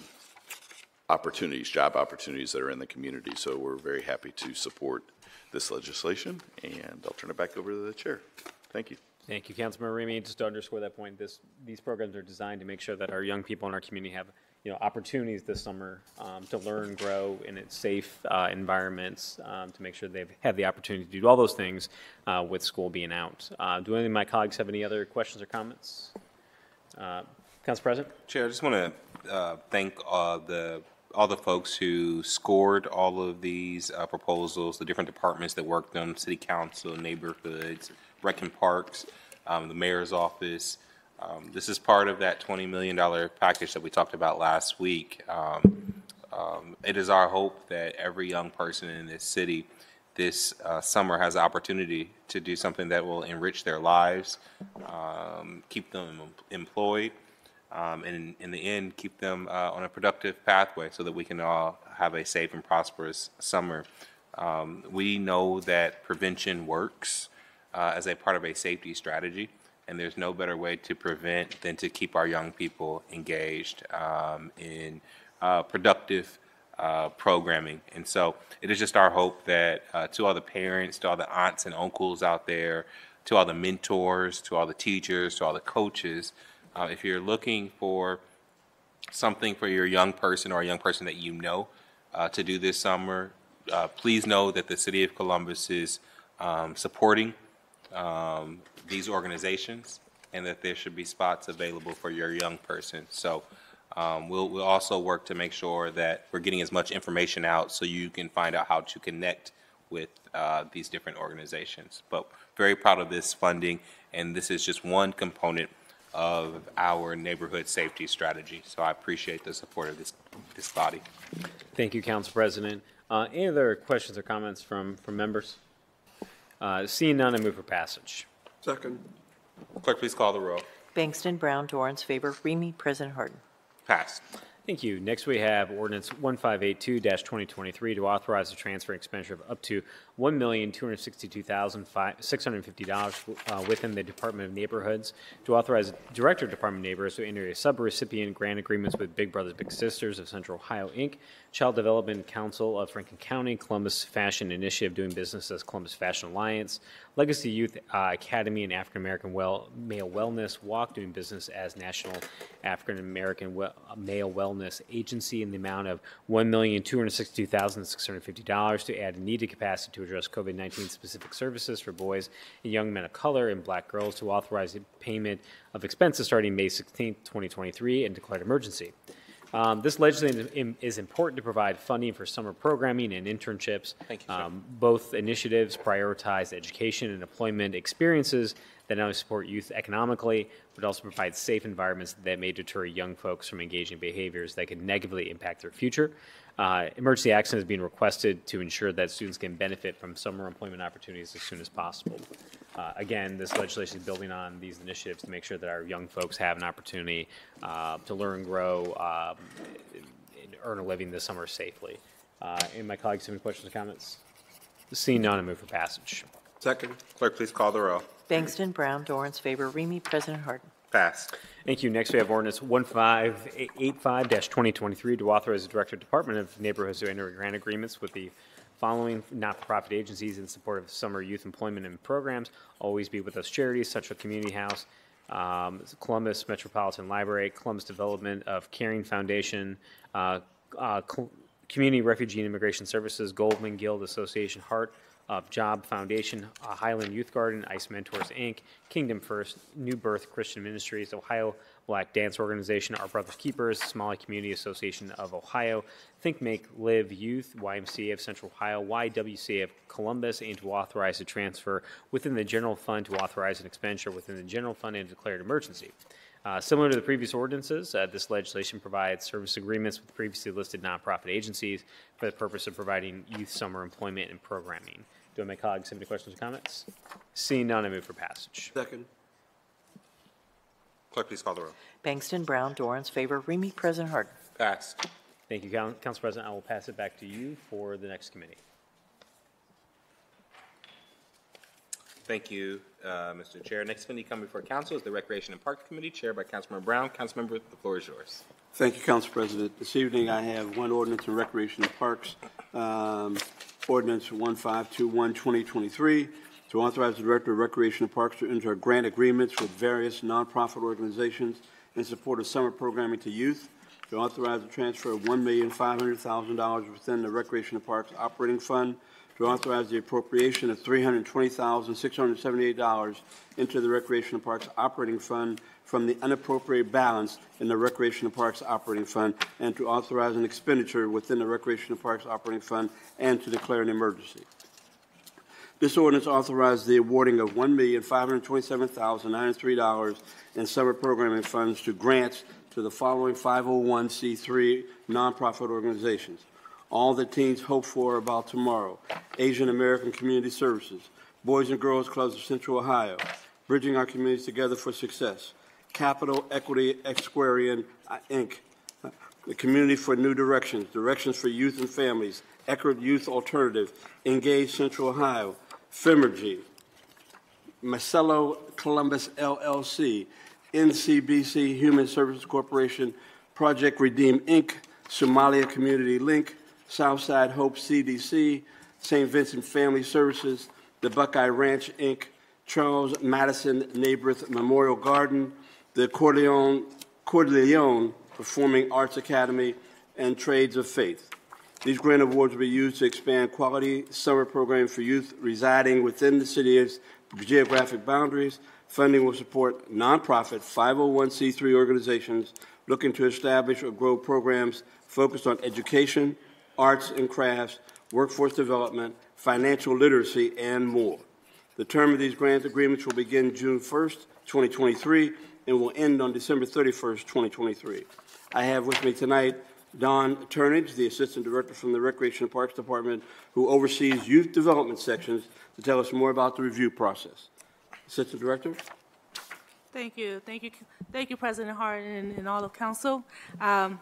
opportunities, job opportunities that are in the community. So we're very happy to support this legislation, and I'll turn it back over to the chair. Thank you. Thank you, Councilmember Remy. Just to underscore that point, this, these programs are designed to make sure that our young people in our community have, you know, opportunities this summer um, to learn, grow in its safe uh, environments, um, to make sure they have the opportunity to do all those things uh, with school being out. Uh, do any of my colleagues have any other questions or comments? Uh, Council President? Chair, I just want to uh, thank uh, the, all the folks who scored all of these uh, proposals, the different departments that worked them, city council, neighborhoods, rec and parks, um, the mayor's office. Um, This is part of that $20 million package that we talked about last week. Um, um, It is our hope that every young person in this city this uh, summer has the opportunity to do something that will enrich their lives, um, keep them em- employed, um, and in the end, keep them uh, on a productive pathway so that we can all have a safe and prosperous summer. Um, we know that prevention works uh, as a part of a safety strategy, and there's no better way to prevent than to keep our young people engaged um, in uh, productive uh, programming. And so it is just our hope that uh, to all the parents, to all the aunts and uncles out there, to all the mentors, to all the teachers, to all the coaches, uh, if you're looking for something for your young person or a young person that you know uh, to do this summer, uh, please know that the City of Columbus is um, supporting um, these organizations and that there should be spots available for your young person. So um, we'll, we'll also work to make sure that we're getting as much information out so you can find out how to connect with uh, these different organizations. But very proud of this funding, and this is just one component of our neighborhood safety strategy. So I appreciate the support of this, this body. Thank you, Council President. Uh, Any other questions or comments from, from members? Uh, Seeing none, I move for passage. Second. Clerk, please call the roll. Bankston, Brown, Dorans, favor, Remy, President Hardin. Passed. Thank Thank you. Next, we have ordinance 1582-2023 to authorize the transfer and expenditure of up to $1,262,650 uh, within the Department of Neighborhoods, to authorize Director of Department of Neighborhoods to enter a sub-recipient grant agreements with Big Brothers Big Sisters of Central Ohio, Inc., Child Development Council of Franklin County, Columbus Fashion Initiative doing business as Columbus Fashion Alliance, Legacy Youth uh, Academy and African American well, Male Wellness Walk doing business as National African American Male Wellness Agency in the amount of $1,262,650 to add needed capacity to address COVID 19 specific services for boys and young men of color and black girls to authorize payment of expenses starting May 16, 2023, and declared emergency. Um, this legislation is important to provide funding for summer programming and internships. Thank you. Um, both initiatives prioritize education and employment experiences that not only support youth economically, but also provide safe environments that may deter young folks from engaging in behaviors that could negatively impact their future. Uh, emergency action is being requested to ensure that students can benefit from summer employment opportunities as soon as possible. Uh, again, this legislation is building on these initiatives to make sure that our young folks have an opportunity uh, to learn, grow, um, and earn a living this summer safely. Uh, and my colleagues have any questions or comments? Seeing none, I move for passage. Second. Clerk, please call the row. Bankston, Brown, Dorans, Favor, Remy, President Hardin. Passed. Thank you. Next, we have ordinance 1585-2023 to authorize the Director of Department of Neighborhoods to enter grant agreements with the following not-for-profit agencies in support of summer youth employment and programs. Always Be With Us Charities, Central Community House, um, Columbus Metropolitan Library, Columbus Development of Caring Foundation, uh, uh, Col- Community Refugee and Immigration Services, Godman Guild Association, Heart of Job Foundation, Highland Youth Garden, Ice Mentors Inc., Kingdom First, New Birth Christian Ministries, Ohio Black Dance Organization, Our Brothers Keepers, Somali Community Association of Ohio, Think Make Live Youth, YMCA of Central Ohio, YWCA of Columbus, and to authorize a transfer within the general fund to authorize an expenditure within the general fund and declare an emergency. Uh, Similar to the previous ordinances, uh, this legislation provides service agreements with previously listed nonprofit agencies for the purpose of providing youth summer employment and programming. Do my colleagues have any questions or comments? Seeing none, I move for passage. Second. Clerk, please call the roll. Bankston, Brown, Dorans, favor, Remy, President Hardin. Passed. Thank you, Council President. I will pass it back to you for the next committee. Thank you, uh, Mr. Chair. Next committee coming before council is the Recreation and Parks Committee, chaired by Councilmember Brown. Councilmember, the floor is yours. Thank you, Council President. This evening, I have one ordinance in Recreation and Parks, um, ordinance 1521, 2023, to authorize the Director of Recreation and Parks to enter grant agreements with various nonprofit organizations in support of summer programming to youth, to authorize the transfer of $1,500,000 within the Recreation and Parks Operating Fund, to authorize the appropriation of $320,678 into the Recreation and Parks Operating Fund from the unappropriated balance in the Recreation and Parks Operating Fund, and to authorize an expenditure within the Recreation and Parks Operating Fund, and to declare an emergency. This ordinance authorizes the awarding of $1,527,093 in summer programming funds to grants to the following 501c3 nonprofit organizations. All that teens hope for about tomorrow. Asian American Community Services, Boys and Girls Clubs of Central Ohio, Bridging Our Communities Together for Success, Capital Equity Exquarian uh, Inc., the Community for New Directions, Directions for Youth and Families, Eckerd Youth Alternative, Engage Central Ohio, Fimergy, Marcelo Columbus LLC, NCBC Human Services Corporation, Project Redeem Inc., Somalia Community Link, Southside Hope CDC, St. Vincent Family Services, the Buckeye Ranch Inc., Charles Madison Neighborhood Memorial Garden, the Corleone, Corleone Performing Arts Academy, and Trades of Faith. These grant awards will be used to expand quality summer programs for youth residing within the city's geographic boundaries. Funding will support nonprofit 501c3 organizations looking to establish or grow programs focused on education, arts and crafts, workforce development, financial literacy, and more. The term of these grant agreements will begin June 1st, 2023, and will end on December 31st, 2023. I have with me tonight Don Turnage, the Assistant Director from the Recreation and Parks Department, who oversees youth development sections, to tell us more about the review process. Assistant Director? Thank you, thank you, thank you, President Hardin, all of council. Um,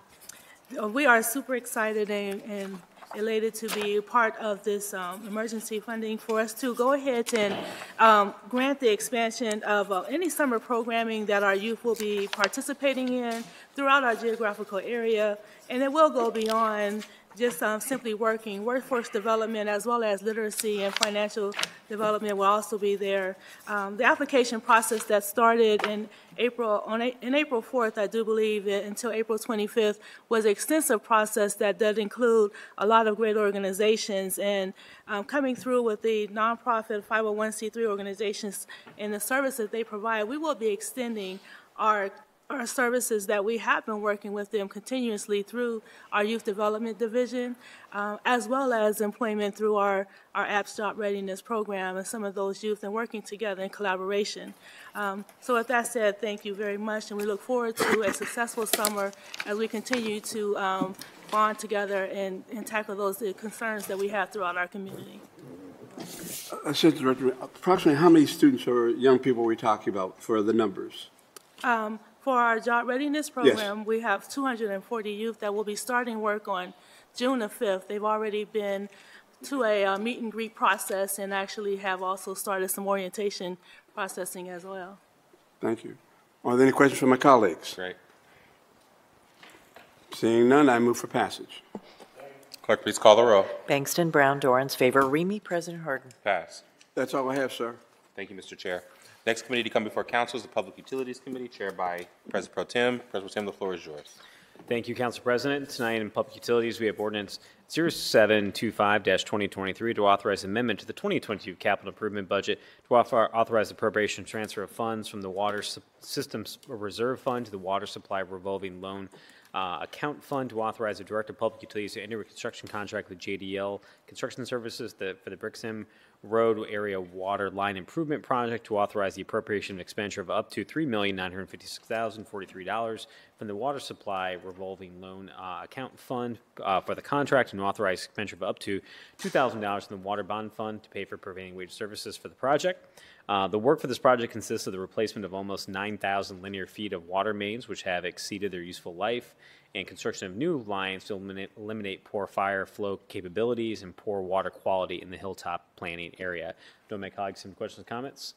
we are super excited and, and elated to be part of this um, emergency funding for us to go ahead and um, grant the expansion of uh, any summer programming that our youth will be participating in throughout our geographical area. And it will go beyond just um, simply working. Workforce development as well as literacy and financial development will also be there. Um, the application process that started in April on a, in April 4th, I do believe, it, until April 25th, was an extensive process that did include a lot of great organizations and um, coming through with the nonprofit 501c3 organizations and the services they provide. We will be extending our our services that we have been working with them continuously through our youth development division, uh, as well as employment through our, our APS Job Readiness Program and some of those youth and working together in collaboration. Um, so with that said, thank you very much, and we look forward to a successful summer as we continue to um, bond together and, and tackle those concerns that we have throughout our community. Assistant Director, approximately how many students or young people are we talking about for the numbers? Um, for our job readiness program, we have 240 youth that will be starting work on June the 5th. They've already been to a uh, meet and greet process and actually have also started some orientation processing as well. Thank you. Are there any questions from my colleagues? Great. Seeing none, I move for passage. Clerk, please call the roll. Bankston, Brown, Dorans, favor, Remy, President Hardin. Pass. That's all I have, sir. Thank you, Mr. Chair. Next committee to come before council is the Public Utilities Committee, chaired by President Pro Tem. President Pro Tem, the floor is yours. Thank you, Council President. Tonight in Public Utilities, we have ordinance 0725-2023 to authorize amendment to the 2022 capital improvement budget to author- authorize appropriation transfer of funds from the Water Systems Reserve Fund to the Water Supply Revolving Loan uh, Account Fund to authorize the Director of Public Utilities to enter a construction contract with JDL Construction Services the- for the Brixham Road Area Water Line Improvement Project to authorize the appropriation and expenditure of up to $3,956,043 from the Water Supply Revolving Loan uh, Account Fund uh, for the contract and authorize expenditure of up to $2,000 from the Water Bond Fund to pay for prevailing wage services for the project. Uh, the work for this project consists of the replacement of almost 9,000 linear feet of water mains, which have exceeded their useful life, and construction of new lines to eliminate, eliminate poor fire flow capabilities and poor water quality in the hilltop planning area. Do my colleagues have any questions or comments?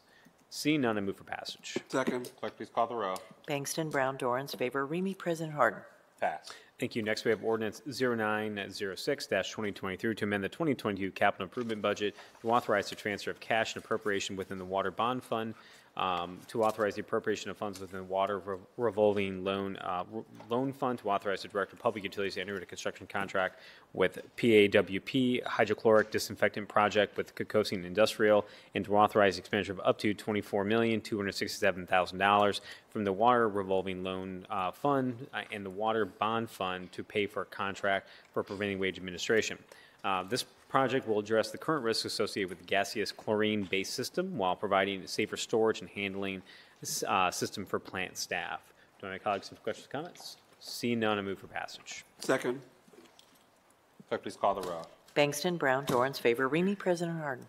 Seeing none, I move for passage. Second. Clerk, please call the row. Bankston, Brown, Dorans, favor, Remy, President Hardin. Pass. Thank you. Next, we have ordinance 0906-2023 to amend the 2022 capital improvement budget to authorize the transfer of cash and appropriation within the Water Bond Fund, um, to authorize the appropriation of funds within the Water Re- Revolving Loan, uh, Loan Fund, to authorize the Director of Public Utilities to enter into a construction contract with PAWP Hydrochloric Disinfectant Project with Kokosing Industrial, and to authorize expenditure of up to $24,267,000 from the Water Revolving Loan uh, Fund uh, and the Water Bond Fund to pay for a contract for prevailing wage administration. Uh, This project will address the current risks associated with the gaseous chlorine-based system while providing a safer storage and handling uh, system for plant staff. Do my colleagues have questions or comments? Seeing none, I move for passage. Second. Clerk, please call the row. Bankston, Brown, Dorans, favor, Remy, President Hardin.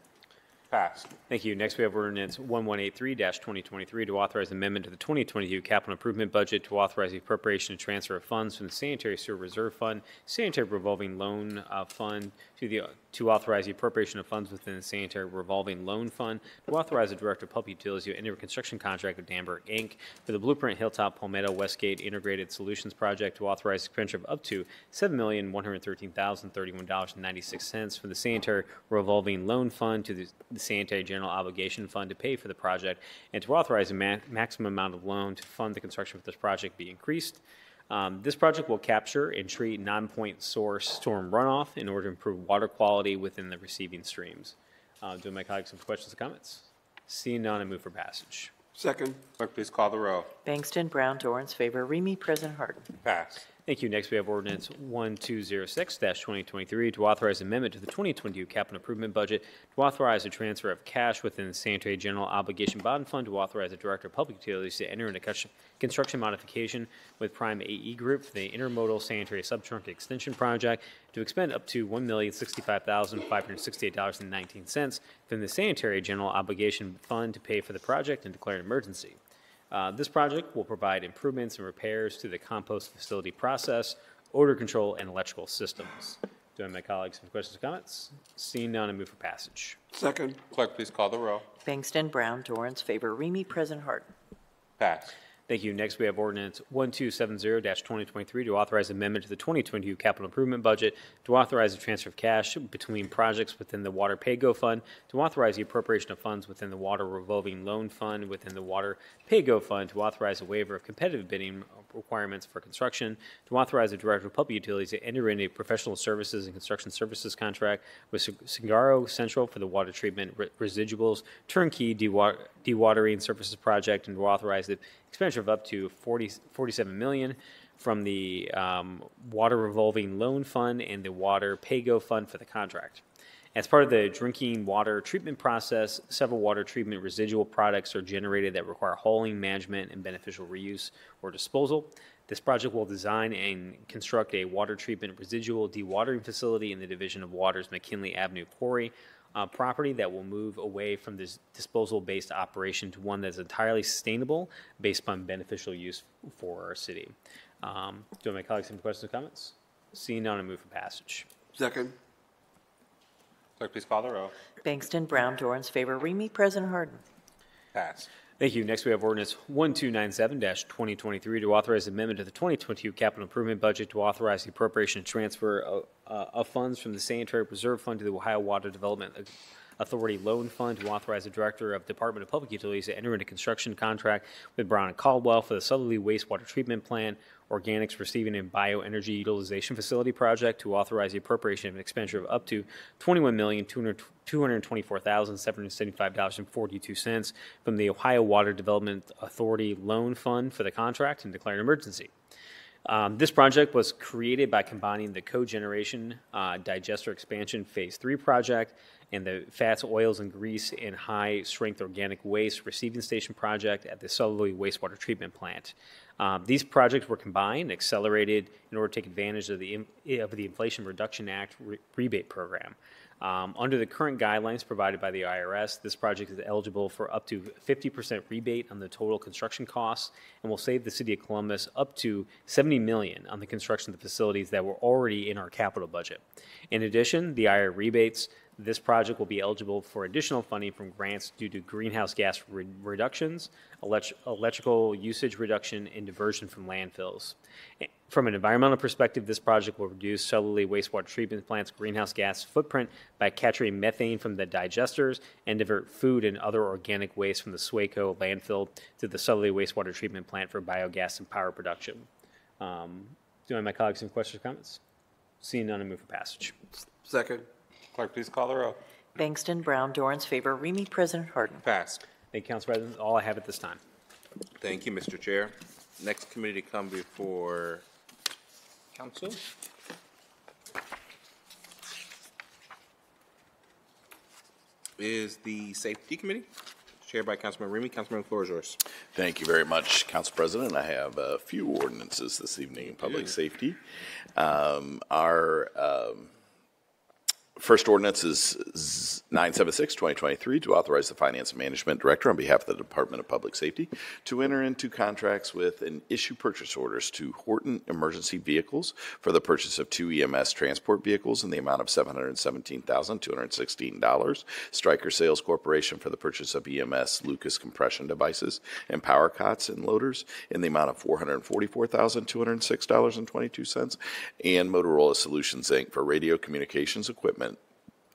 Passed. Thank you. Next, we have ordinance 1183-2023 to authorize amendment to the 2022 capital improvement budget to authorize the appropriation and transfer of funds from the sanitary sewer reserve fund, sanitary revolving loan uh, fund, to the, to authorize the appropriation of funds within the sanitary revolving loan fund, to authorize the director of public utilities to enter a construction contract with Danbert, Inc. for the Blueprint Hilltop Palmetto Westgate Integrated Solutions Project to authorize expenditure of up to $7,113,031.96 from the sanitary revolving loan fund to the the sanitary general obligation fund to pay for the project, and to authorize a ma- maximum amount of loan to fund the construction of this project be increased. Um, This project will capture and treat non-point source storm runoff in order to improve water quality within the receiving streams. Uh, Do my colleagues have questions or comments? Seeing none, I move for passage. Second. Clerk, please call the row. Bankston, Brown, Dorans, favor, Remy, President Hardin. Pass. Thank you. Next, we have ordinance 1206-2023 to authorize amendment to the 2022 capital improvement budget to authorize the transfer of cash within the sanitary general obligation bond fund to authorize the director of public utilities to enter into construction modification with Prime AE Group for the intermodal sanitary subtrunk extension project to expend up to $1,065,568.19 from the sanitary general obligation fund to pay for the project and declare an emergency. Uh, This project will provide improvements and repairs to the compost facility process, odor control, and electrical systems. Do I have my colleagues have questions or comments? Seeing none, I move for passage. Second. Clerk, please call the row. Bankston, Brown, Dorans, favor, Remy, President Hardin. Pass. Thank you. Next, we have ordinance 1270-2023 to authorize amendment to the 2022 capital improvement budget, to authorize the transfer of cash between projects within the Water Pay-Go Fund, to authorize the appropriation of funds within the Water Revolving Loan Fund, within the Water Pay-Go Fund, to authorize a waiver of competitive bidding requirements for construction, to authorize the Director of Public Utilities to enter into a professional services and construction services contract with Synagro Central for the water treatment re- residuals turnkey dewa- dewatering services project, and to authorize the expenditure of up to 40, 47 million from the um, Water Revolving Loan Fund and the Water Pay-Go Fund for the contract. As part of the drinking water treatment process, several water treatment residual products are generated that require hauling, management, and beneficial reuse or disposal. This project will design and construct a water treatment residual dewatering facility in the Division of Waters McKinley Avenue Quarry uh, property that will move away from this disposal-based operation to one that's entirely sustainable based upon beneficial use for our city. Um, do my colleagues have any questions or comments? Seeing none, I move for passage. Second. Clerk, please call the row. Bankston, Brown, Dorans, favor, Remy, President Hardin. Pass. Thank you. Next, we have ordinance 1297-2023 to authorize amendment to the 2022 capital improvement budget to authorize the appropriation and transfer of, uh, of funds from the sanitary reserve fund to the Ohio Water Development Authority Loan Fund to authorize the Director of Department of Public Utilities to enter into construction contract with Brown and Caldwell for the Southerly Wastewater Treatment Plant, Organics Receiving and Bioenergy Utilization Facility Project to authorize the appropriation of an expenditure of up to $21,224,775.42 from the Ohio Water Development Authority Loan Fund for the contract and declare an emergency. Um, this project was created by combining the cogeneration uh, digester expansion phase three project and the fats, oils, and grease and high strength organic waste receiving station project at the Southerly wastewater treatment plant. Um, these projects were combined, accelerated in order to take advantage of the, of the Inflation Reduction Act re- rebate program. Um, under the current guidelines provided by the IRS, this project is eligible for up to 50% rebate on the total construction costs and will save the city of Columbus up to 70 million on the construction of the facilities that were already in our capital budget. In addition, the IRA rebates this project will be eligible for additional funding from grants due to greenhouse gas re- reductions, elect- electrical usage reduction, and diversion from landfills. From an environmental perspective, this project will reduce Southerly wastewater treatment plant's greenhouse gas footprint by capturing methane from the digesters and divert food and other organic waste from the Swaco landfill to the Southerly wastewater treatment plant for biogas and power production. Um, do any of my colleagues have questions or comments? Seeing none, I move for passage. Second. Clerk, please call the row. Bankston, Brown, Dorans, favor, Remy, President Hardin. Pass. Thank you, Council President. All I have at this time. Thank you, Mr. Chair. Next committee to come before council. Is the Safety Committee, chaired by Councilman Remy. Councilman, the floor is yours. Thank you very much, Council President. I have a few ordinances this evening in public safety. Um, Our um, First ordinance is z- 976, 2023, to authorize the Finance Management Director on behalf of the Department of Public Safety to enter into contracts with and issue purchase orders to Horton Emergency Vehicles for the purchase of two EMS transport vehicles in the amount of $717,216, Stryker Sales Corporation for the purchase of EMS Lucas compression devices and power cots and loaders in the amount of $444,206.22, and Motorola Solutions, Inc. for radio communications equipment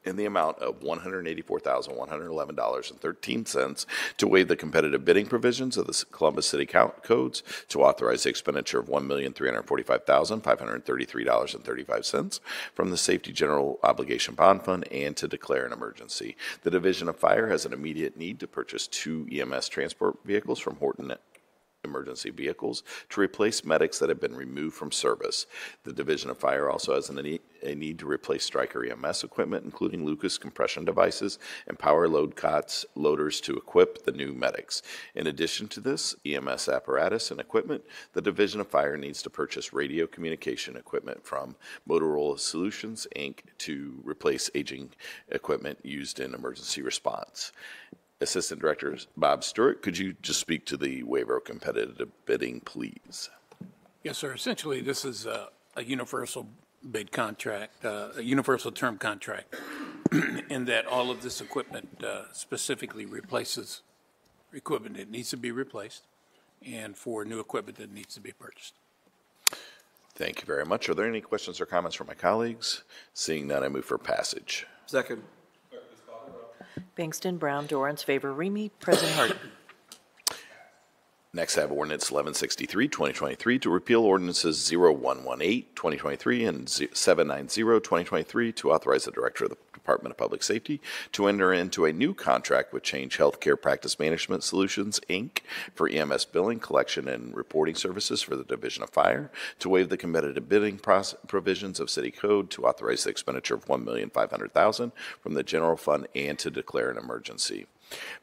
in the amount of $184,111.13 to waive the competitive bidding provisions of the Columbus City Codes, to authorize the expenditure of $1,345,533.35 from the Safety General Obligation Bond Fund, and to declare an emergency. The Division of Fire has an immediate need to purchase two EMS transport vehicles from Horton emergency vehicles to replace medics that have been removed from service. The Division of Fire also has a need, a need to replace Stryker EMS equipment, including Lucas compression devices and power load cots, loaders to equip the new medics. In addition to this EMS apparatus and equipment, the Division of Fire needs to purchase radio communication equipment from Motorola Solutions, Inc. to replace aging equipment used in emergency response. Assistant Director Bob Stewart, could you just speak to the waiver of competitive bidding, please? Yes, sir. Essentially, this is uh, a universal bid contract, uh, a universal term contract, <clears throat> in that all of this equipment uh, specifically replaces equipment that needs to be replaced and for new equipment that needs to be purchased. Thank you very much. Are there any questions or comments from my colleagues? Seeing none, I move for passage. Second. Bankston, Brown, Dorans, favor, Remy. President Hardin. Next, I have ordinance 1163, 2023, to repeal ordinances 0118, 2023, and 790, 2023, to authorize the Director of the Department of Public Safety to enter into a new contract with Change Healthcare Practice Management Solutions, Inc., for EMS billing, collection, and reporting services for the Division of Fire, to waive the competitive bidding provisions of City Code, to authorize the expenditure of 1,500,000 from the general fund, and to declare an emergency.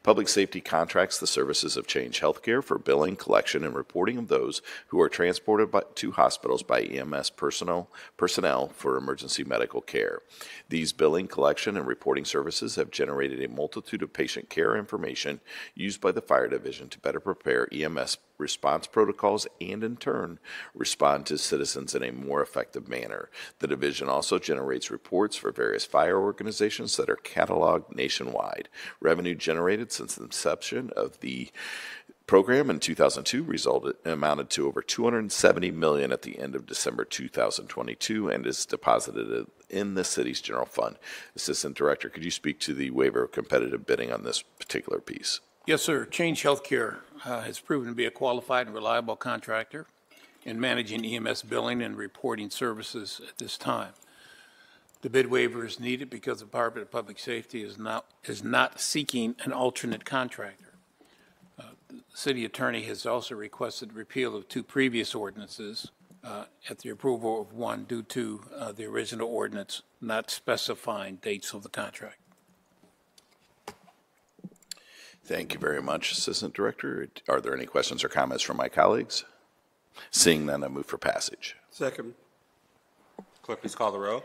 Public Safety contracts the services of Change Healthcare for billing, collection, and reporting of those who are transported by, to hospitals by EMS personnel, personnel for emergency medical care. These billing, collection, and reporting services have generated a multitude of patient care information used by the Fire Division to better prepare EMS response protocols and, in turn, respond to citizens in a more effective manner. The division also generates reports for various fire organizations that are cataloged nationwide. Revenue generated since the inception of the program in 2002 resulted amounted to over 270 million at the end of December 2022 and is deposited in the city's general fund. Assistant Director, could you speak to the waiver of competitive bidding on this particular piece? Yes, sir. Change Healthcare uh, has proven to be a qualified and reliable contractor in managing EMS billing and reporting services at this time. The bid waiver is needed because the Department of Public Safety is not, is not seeking an alternate contractor. Uh, The city attorney has also requested repeal of two previous ordinances uh, at the approval of one due to uh, the original ordinance not specifying dates of the contract. Thank you very much, Assistant Director. Are there any questions or comments from my colleagues? Seeing none, I move for passage. Second. Clerk, please call the row.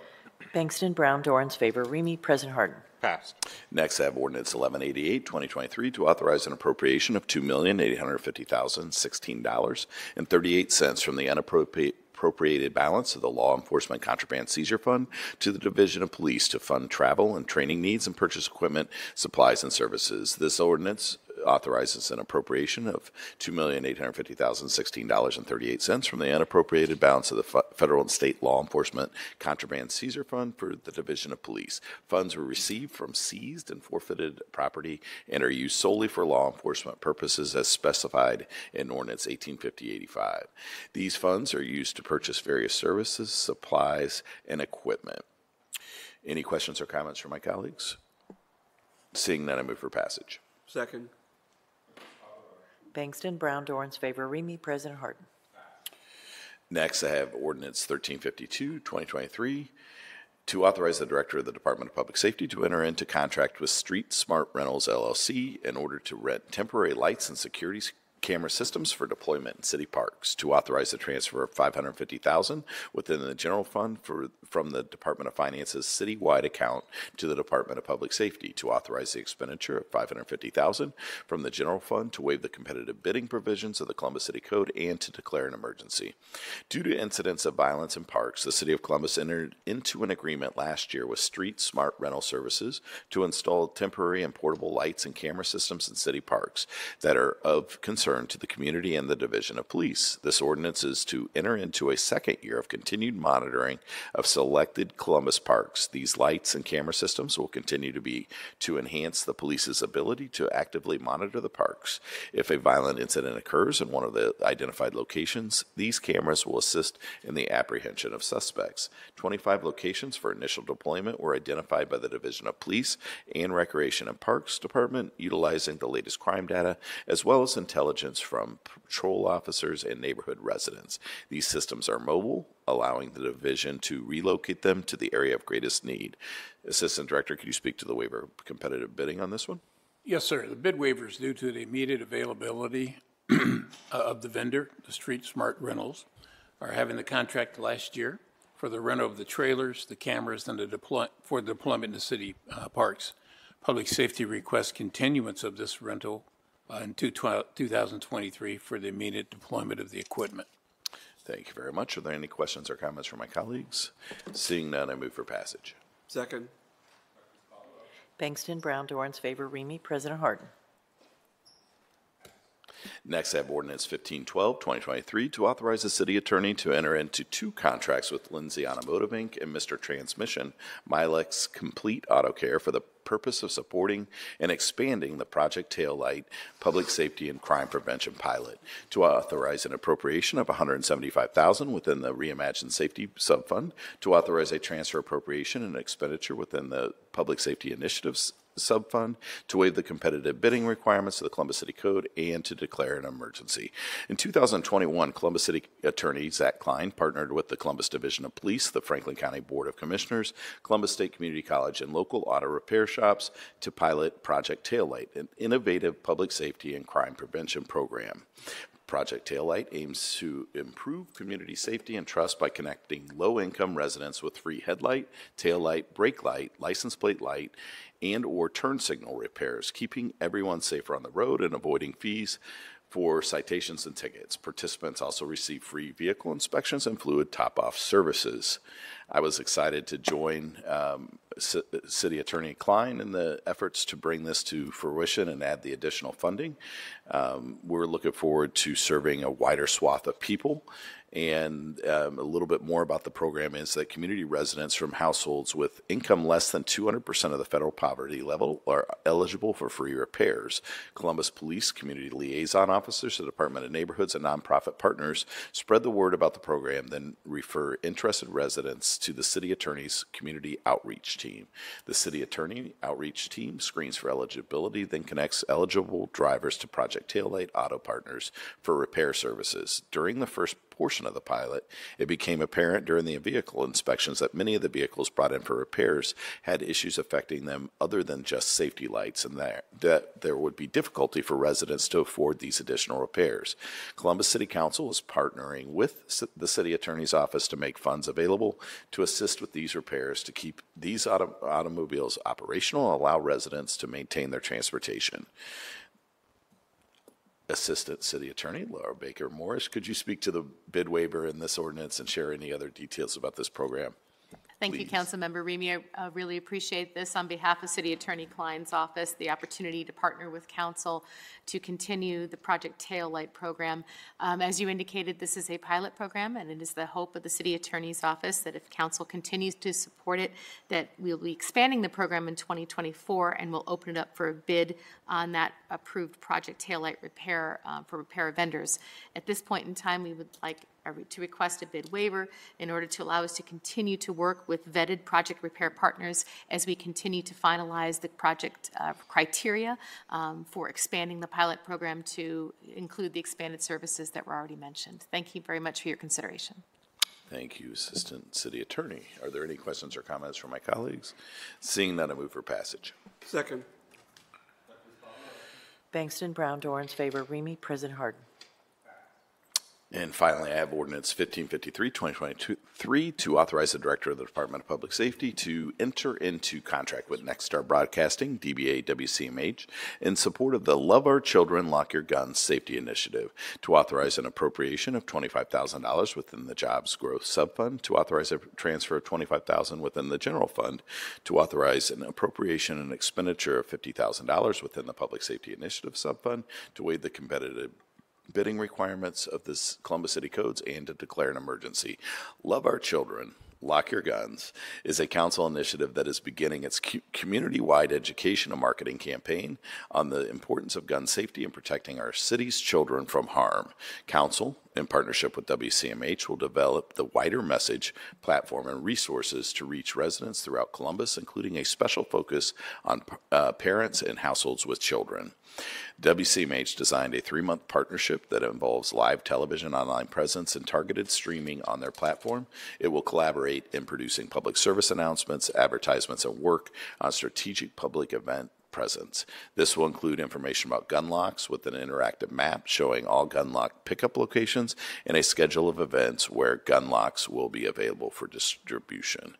Bankston, Brown, Dorans, Favor, Remy. President Hardin. Passed. Next, I have ordinance 1188, 2023, to authorize an appropriation of $2,850,016.38 from the unappropriated appropriated balance of the Law Enforcement Contraband Seizure Fund to the Division of Police to fund travel and training needs and purchase equipment, supplies, and services. This ordinance authorizes an appropriation of $2,850,016.38 from the unappropriated balance of the federal and state law enforcement contraband seizure fund for the Division of Police. Funds were received from seized and forfeited property and are used solely for law enforcement purposes as specified in Ordinance 1850-85. These funds are used to purchase various services, supplies, and equipment. Any questions or comments from my colleagues? Seeing none, I move for passage. Second. Bankston, Brown, Dorans, Favor, Remy. President Hardin. Next, I have ordinance 1352, 2023, to authorize the Director of the Department of Public Safety to enter into contract with Street Smart Rentals LLC in order to rent temporary lights and security camera systems for deployment in city parks, to authorize the transfer of 550000 within the general fund for, from the Department of Finance's citywide account to the Department of Public Safety, to authorize the expenditure of 550000 from the general fund to waive the competitive bidding provisions of the Columbus City Code and to declare an emergency. Due to incidents of violence in parks, the City of Columbus entered into an agreement last year with Street Smart Rental Services to install temporary and portable lights and camera systems in city parks that are of concern to the community and the Division of Police. This ordinance is to enter into a second year of continued monitoring of selected Columbus parks. These lights and camera systems will continue to be to enhance the police's ability to actively monitor the parks. If a violent incident occurs in one of the identified locations, these cameras will assist in the apprehension of suspects. 25 locations for initial deployment were identified by the Division of Police and Recreation and Parks Department utilizing the latest crime data as well as intelligence from patrol officers and neighborhood residents. These systems are mobile, allowing the division to relocate them to the area of greatest need. Assistant Director, could you speak to the waiver of competitive bidding on this one? Yes, sir. The bid waiver is due to the immediate availability <clears throat> of the vendor, the Street Smart Rentals, are having the contract last year for the rental of the trailers, the cameras, and the deploy, for the deployment in the city uh, parks. Public Safety requests continuance of this rental Uh, in 2023 for the immediate deployment of the equipment. Thank you very much. Are there any questions or comments from my colleagues? Seeing none, I move for passage. Second. Bankston, Brown, Dorans, Favor, Remy. President Hardin. Next, I have ordinance 1512, 2023, to authorize the city attorney to enter into two contracts with Lindsay Automotive Inc. and Mr. Transmission, Milex Complete Auto Care for the purpose of supporting and expanding the Project Taillight Public Safety and Crime Prevention Pilot, to authorize an appropriation of 175000 within the Reimagined Safety Subfund, to authorize a transfer appropriation and expenditure within the Public Safety Initiatives subfund, to waive the competitive bidding requirements of the Columbus City Code, and to declare an emergency. In 2021, Columbus City Attorney Zach Klein partnered with the Columbus Division of Police, the Franklin County Board of Commissioners, Columbus State Community College, and local auto repair shops to pilot Project Taillight, an innovative public safety and crime prevention program. Project Taillight aims to improve community safety and trust by connecting low-income residents with free headlight, taillight, brake light, license plate light, and or turn signal repairs, keeping everyone safer on the road and avoiding fees for citations and tickets. Participants also receive free vehicle inspections and fluid top-off services. I was excited to join um, C- City Attorney Klein in the efforts to bring this to fruition and add the additional funding. Um, we're looking forward to serving a wider swath of people. And um, a little bit more about the program is that community residents from households with income less than 200% of the federal poverty level are eligible for free repairs. Columbus Police Community Liaison Officers, the Department of Neighborhoods, and nonprofit partners spread the word about the program, then refer interested residents to the City Attorney's Community Outreach Team. The City Attorney Outreach Team screens for eligibility, then connects eligible drivers to Project Taillight Auto Partners for repair services. During the first portion of the pilot, it became apparent during the vehicle inspections that many of the vehicles brought in for repairs had issues affecting them other than just safety lights, and that, that there would be difficulty for residents to afford these additional repairs. Columbus City Council is partnering with the City Attorney's Office to make funds available to assist with these repairs to keep these auto- automobiles operational and allow residents to maintain their transportation. Assistant City Attorney Laura Baker Morris, could you speak to the bid waiver in this ordinance and share any other details about this program? Thank you, Please. Councilmember Remy. I uh, really appreciate this on behalf of City Attorney Klein's office, the opportunity to partner with council to continue the Project Tail Light program. Um, As you indicated, this is a pilot program, and it is the hope of the City Attorney's office that if council continues to support it, that we'll be expanding the program in 2024, and we'll open it up for a bid on that approved Project Tail Light repair uh, for repair vendors. At this point in time, we would like to request a bid waiver in order to allow us to continue to work with vetted project repair partners as we continue to finalize the project uh, criteria um, for expanding the pilot program to include the expanded services that were already mentioned. Thank you very much for your consideration. Thank you, Assistant City Attorney. Are there any questions or comments from my colleagues? Seeing none, I move for passage. Second. Bankston, Brown, Dorans, Favor, Remy. President Hardin. And finally, I have ordinance 1553, 2023, to authorize the Director of the Department of Public Safety to enter into contract with Nexstar Broadcasting, DBA WCMH, in support of the Love Our Children, Lock Your Guns Safety Initiative, to authorize an appropriation of $25,000 within the Jobs Growth Subfund, to authorize a transfer of $25,000 within the General Fund, to authorize an appropriation and expenditure of $50,000 within the Public Safety Initiative Subfund, to waive the competitive bidding requirements of the Columbus City Codes and to declare an emergency. Love Our Children, Lock Your Guns is a council initiative that is beginning its community-wide education and marketing campaign on the importance of gun safety and protecting our city's children from harm. Council, in partnership with WCMH, will develop the wider message, platform, and resources to reach residents throughout Columbus, including a special focus on uh, parents and households with children. WCMH designed a three month partnership that involves live television online presence and targeted streaming on their platform. It will collaborate in producing public service announcements, advertisements, and work on strategic public event presence. This will include information about gun locks with an interactive map showing all gun lock pickup locations and a schedule of events where gun locks will be available for distribution.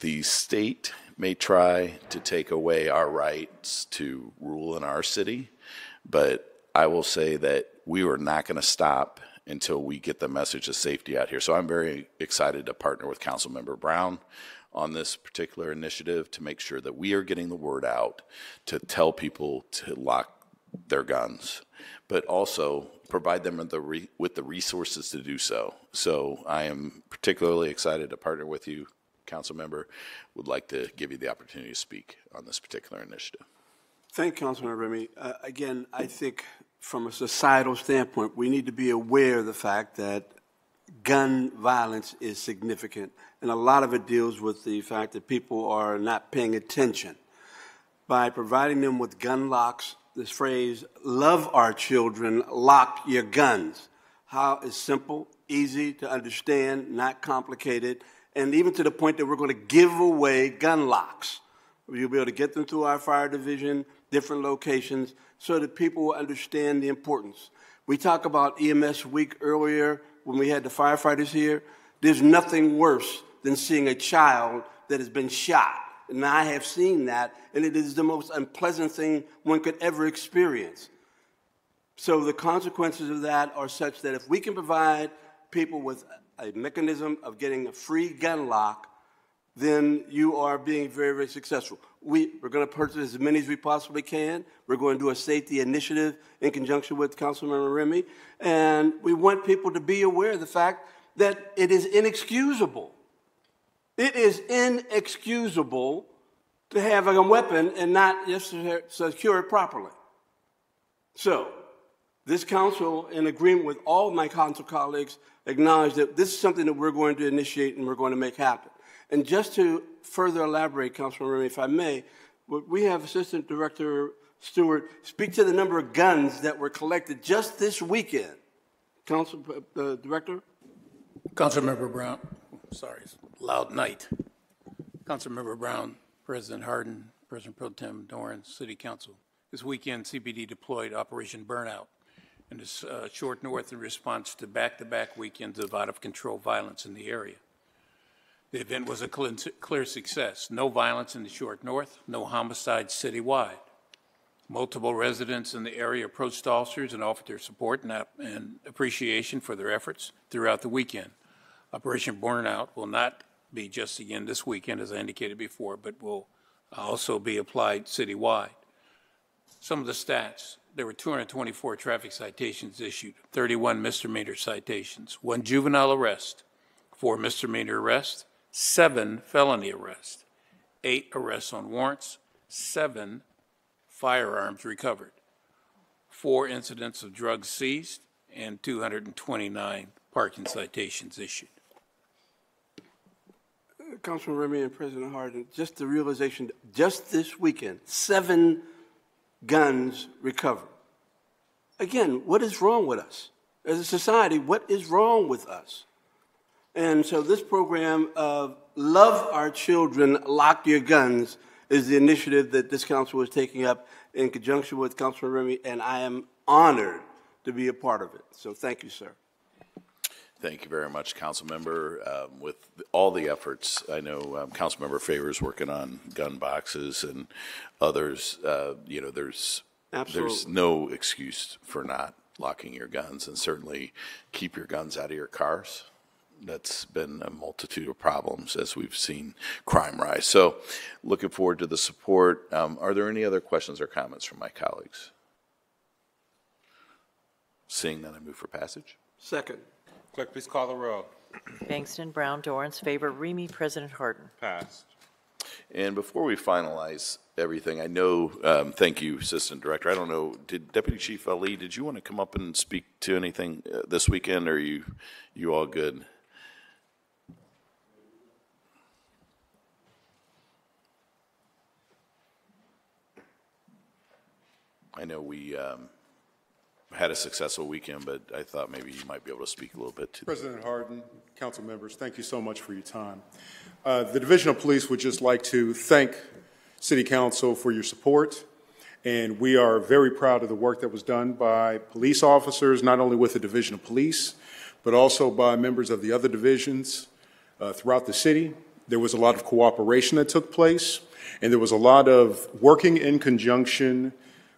The state may try to take away our rights to rule in our city, but I will say that we are not going to stop until we get the message of safety out here. So I'm very excited to partner with Councilmember Brown on this particular initiative to make sure that we are getting the word out to tell people to lock their guns, but also provide them with the, re- with the resources to do so. So I am particularly excited to partner with you, council member. Would like to give you the opportunity to speak on this particular initiative. Thank Councilman Remy. Uh, again, I think from a societal standpoint, we need to be aware of the fact that gun violence is significant, and a lot of it deals with the fact that people are not paying attention. By providing them with gun locks, this phrase, love our children, lock your guns. How is simple, easy to understand, not complicated, and even to the point that we're going to give away gun locks. You'll be able to get them through our fire division, different locations, so that people will understand the importance. We talked about EMS week earlier when we had the firefighters here. There's nothing worse than seeing a child that has been shot. And I have seen that, and it is the most unpleasant thing one could ever experience. So the consequences of that are such that if we can provide people with a mechanism of getting a free gun lock, then you are being very, very successful. We, we're going to purchase as many as we possibly can. We're going to do a safety initiative in conjunction with Councilmember Remy. And we want people to be aware of the fact that it is inexcusable. It is inexcusable to have a weapon and not secure it properly. So, this council, in agreement with all my council colleagues, acknowledge that this is something that we're going to initiate and we're going to make happen. And just to further elaborate, Councilman Remy, if I may, we have Assistant Director Stewart speak to the number of guns that were collected just this weekend. Council uh, Director? Councilmember Brown, sorry, loud night. Councilmember Brown, President Hardin, President Pro Tem Dorans, City Council. This weekend, CPD deployed Operation Burnout in the uh, short north in response to back-to-back weekends of out-of-control violence in the area. The event was a clear success. No violence in the short north, no homicides citywide. Multiple residents in the area approached officers and offered their support and, appreciation for their efforts throughout the weekend. Operation Burnout will not be just again this weekend, as I indicated before, but will also be applied citywide. Some of the stats there were 224 traffic citations issued, 31 misdemeanor citations, one juvenile arrest, four misdemeanor arrests, seven felony arrests, eight arrests on warrants, seven firearms recovered, four incidents of drugs seized, and 229 parking citations issued. Councilman Remy and President Hardin, just the realization, just this weekend, seven guns recovered. Again, what is wrong with us? As a society, what is wrong with us? And so this program of Love Our Children, Lock Your Guns is the initiative that this council is taking up in conjunction with Councilman Remy, and I am honored to be a part of it. So thank you, sir. Thank you very much, Council Member. Um, with all the efforts, I know um, Council Member Favors working on gun boxes and others. Uh, you know, there's Absolutely. there's no excuse for not locking your guns, and certainly keep your guns out of your cars that's been a multitude of problems as we've seen crime rise. So, looking forward to the support. Um, are there any other questions or comments from my colleagues? Seeing that, I move for passage. Second. Clerk, please call the roll. Bankston, Brown, Dorans, Favor, Remy, President Hardin. Passed. And before we finalize everything, I know, um, thank you, Assistant Director. I don't know, did Deputy Chief Ali, did you want to come up and speak to anything uh, this weekend, or are you, you all good? I know we um, had a successful weekend, but I thought maybe you might be able to speak a little bit to President Hardin, council members, thank you so much for your time. Uh, the Division of Police would just like to thank City Council for your support, and we are very proud of the work that was done by police officers, not only with the Division of Police, but also by members of the other divisions uh, throughout the city. There was a lot of cooperation that took place, and there was a lot of working in conjunction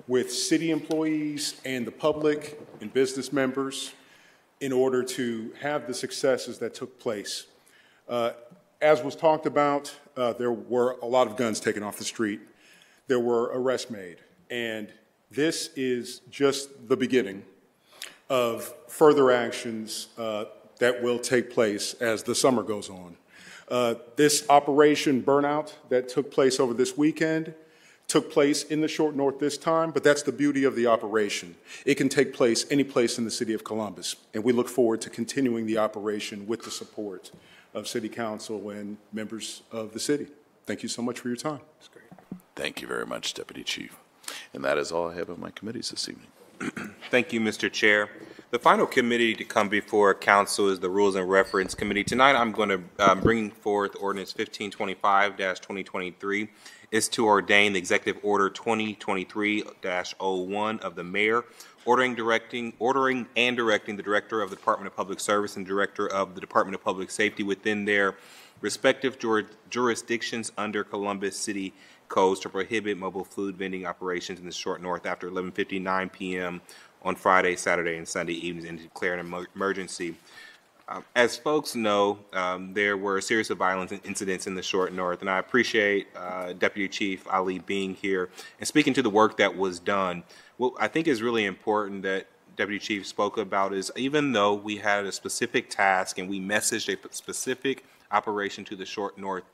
with city employees and the public and business members in order to have the successes that took place. Uh, as was talked about, uh, there were a lot of guns taken off the street. There were arrests made. And this is just the beginning of further actions uh, that will take place as the summer goes on. Uh, this operation burnout that took place over this weekend took place in the short north this time, but that's the beauty of the operation. It can take place any place in the city of Columbus, and we look forward to continuing the operation with the support of City Council and members of the city. Thank you so much for your time. That's great. Thank you very much, Deputy Chief. And that is all I have on my committees this evening. <clears throat> Thank you, Mr. Chair. The final committee to come before council is the Rules and Reference Committee. Tonight, I'm going to um, bring forth ordinance 1525-2023. Is to ordain the Executive Order 2023-01 of the mayor, ordering, directing, ordering and directing the Director of the Department of Public Service and Director of the Department of Public Safety within their respective jur- jurisdictions under Columbus City codes to prohibit mobile food vending operations in the short north after 11:59 p.m. on Friday, Saturday, and Sunday evenings, and declare an emer- emergency. Um, as folks know, um, there were a series of violent incidents in the short north, and I appreciate uh, Deputy Chief Ali being here and speaking to the work that was done. What I think is really important that Deputy Chief spoke about is even though we had a specific task and we messaged a specific operation to the short north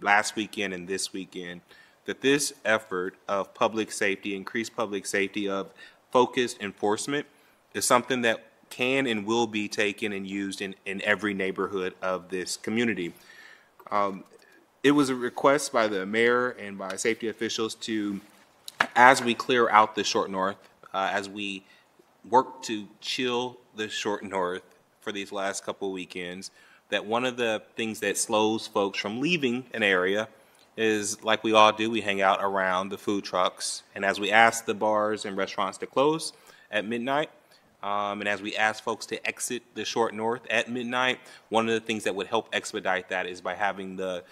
last weekend and this weekend, that this effort of public safety, increased public safety, of focused enforcement, is something that can and will be taken and used in, in every neighborhood of this community. Um, it was a request by the mayor and by safety officials to, as we clear out the short north, uh, as we work to chill the short north for these last couple weekends, that one of the things that slows folks from leaving an area is like we all do, we hang out around the food trucks. And as we ask the bars and restaurants to close at midnight, um, and as we ask folks to exit the short north at midnight, one of the things that would help expedite that is by having the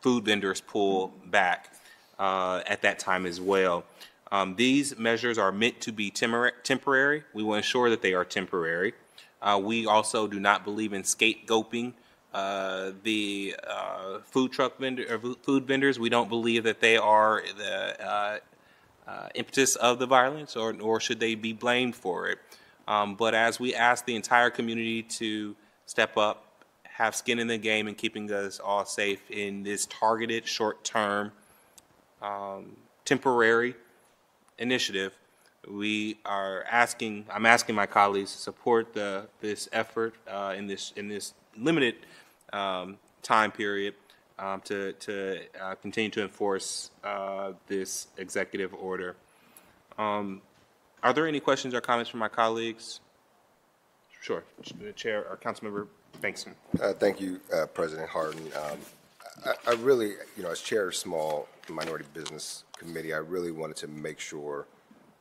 food vendors pull back uh, at that time as well. Um, these measures are meant to be temporary. We will ensure that they are temporary. Uh, we also do not believe in scapegoating uh, the uh, food truck vendor, uh, food vendors. We don't believe that they are the uh, impetus of the violence, or or should they be blamed for it. Um, but as we ask the entire community to step up, have skin in the game, and keeping us all safe in this targeted, short-term, um, temporary initiative, we are asking. I'm asking my colleagues to support the this effort uh, in this in this limited um, time period um, to to uh, continue to enforce uh, this executive order. Um, are there any questions or comments from my colleagues? Sure, Chair or Councilmember Bankston. Uh, Thank you, uh, President Hardin. Um, I I really, you know, as Chair of Small Minority Business Committee, I really wanted to make sure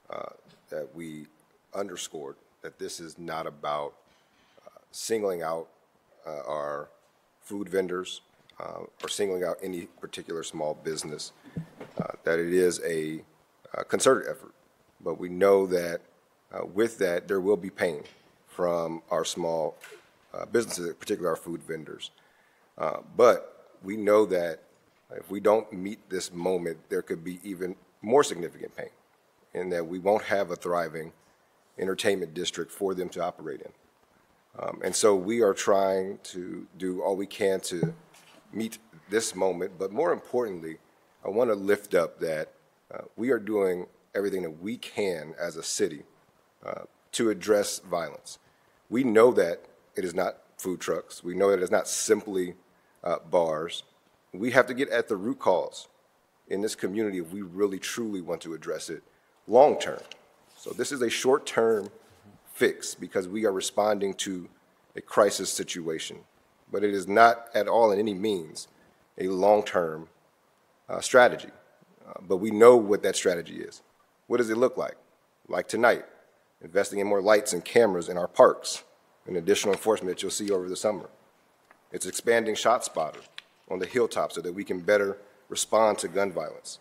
uh, that we underscored that this is not about uh, singling out uh, our food vendors uh, or singling out any particular small business, that it is a uh, concerted effort. But we know that uh, with that, there will be pain from our small uh, businesses, particularly our food vendors. Uh, but we know that if we don't meet this moment, there could be even more significant pain, in that we won't have a thriving entertainment district for them to operate in. Um, and so we are trying to do all we can to meet this moment, but more importantly, I want to lift up that uh, we are doing everything that we can as a city uh, to address violence. We know that it is not food trucks. We know that it's not simply uh, bars. We have to get at the root cause in this community if we really truly want to address it long term. So this is a short term fix because we are responding to a crisis situation. But it is not at all, in any means, a long term uh, strategy. Uh, but we know what that strategy is. What does it look like? Like tonight, investing in more lights and cameras in our parks, and additional enforcement that you'll see over the summer. It's expanding Shot Spotter on the hilltop so that we can better respond to gun violence.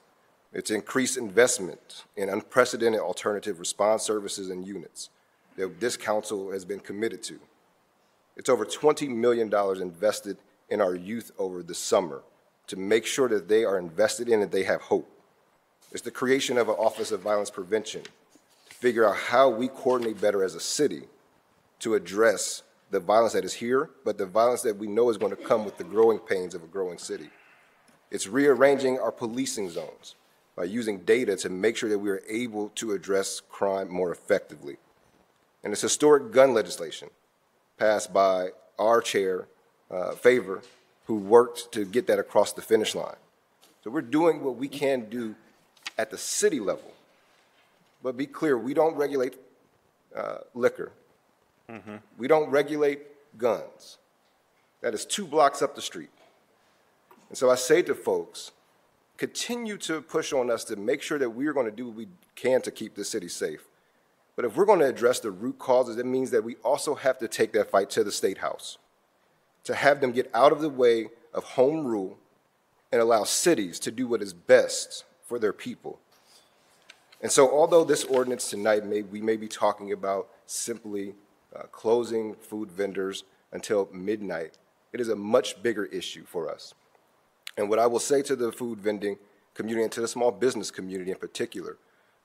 It's increased investment in unprecedented alternative response services and units that this council has been committed to It's over $20 million invested in our youth over the summer to make sure that they are invested in and they have hope. It's the creation of an Office of Violence Prevention to figure out how we coordinate better as a city to address the violence that is here, but the violence that we know is going to come with the growing pains of a growing city. It's rearranging our policing zones by using data to make sure that we are able to address crime more effectively. And it's historic gun legislation passed by our chair, uh, Favor, who worked to get that across the finish line. So we're doing what we can do at the city level. But be clear, we don't regulate uh, liquor. We don't regulate guns. That is two blocks up the street. And so I say to folks, continue to push on us to make sure that we are going to do what we can to keep the city safe. But if we're going to address the root causes, it means that we also have to take that fight to the state house, to have them get out of the way of home rule and allow cities to do what is best for their people. And so, although this ordinance tonight may we may be talking about simply uh, closing food vendors until midnight, it is a much bigger issue for us. And what I will say to the food vending community and to the small business community in particular,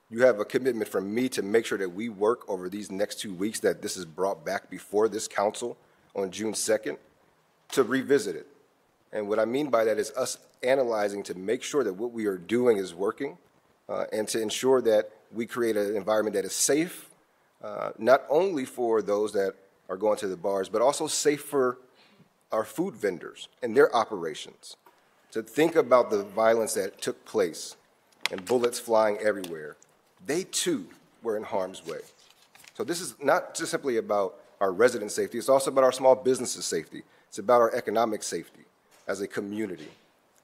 you have a commitment from me to make sure that we work over these next two weeks that this is brought back before this council on June 2nd to revisit it. And what I mean by that is us analyzing to make sure that what we are doing is working uh, and to ensure that we create an environment that is safe, uh, not only for those that are going to the bars, but also safe for our food vendors and their operations. To think about the violence that took place and bullets flying everywhere, they too were in harm's way. So this is not just simply about our resident safety, it's also about our small businesses' safety. It's about our economic safety as a community.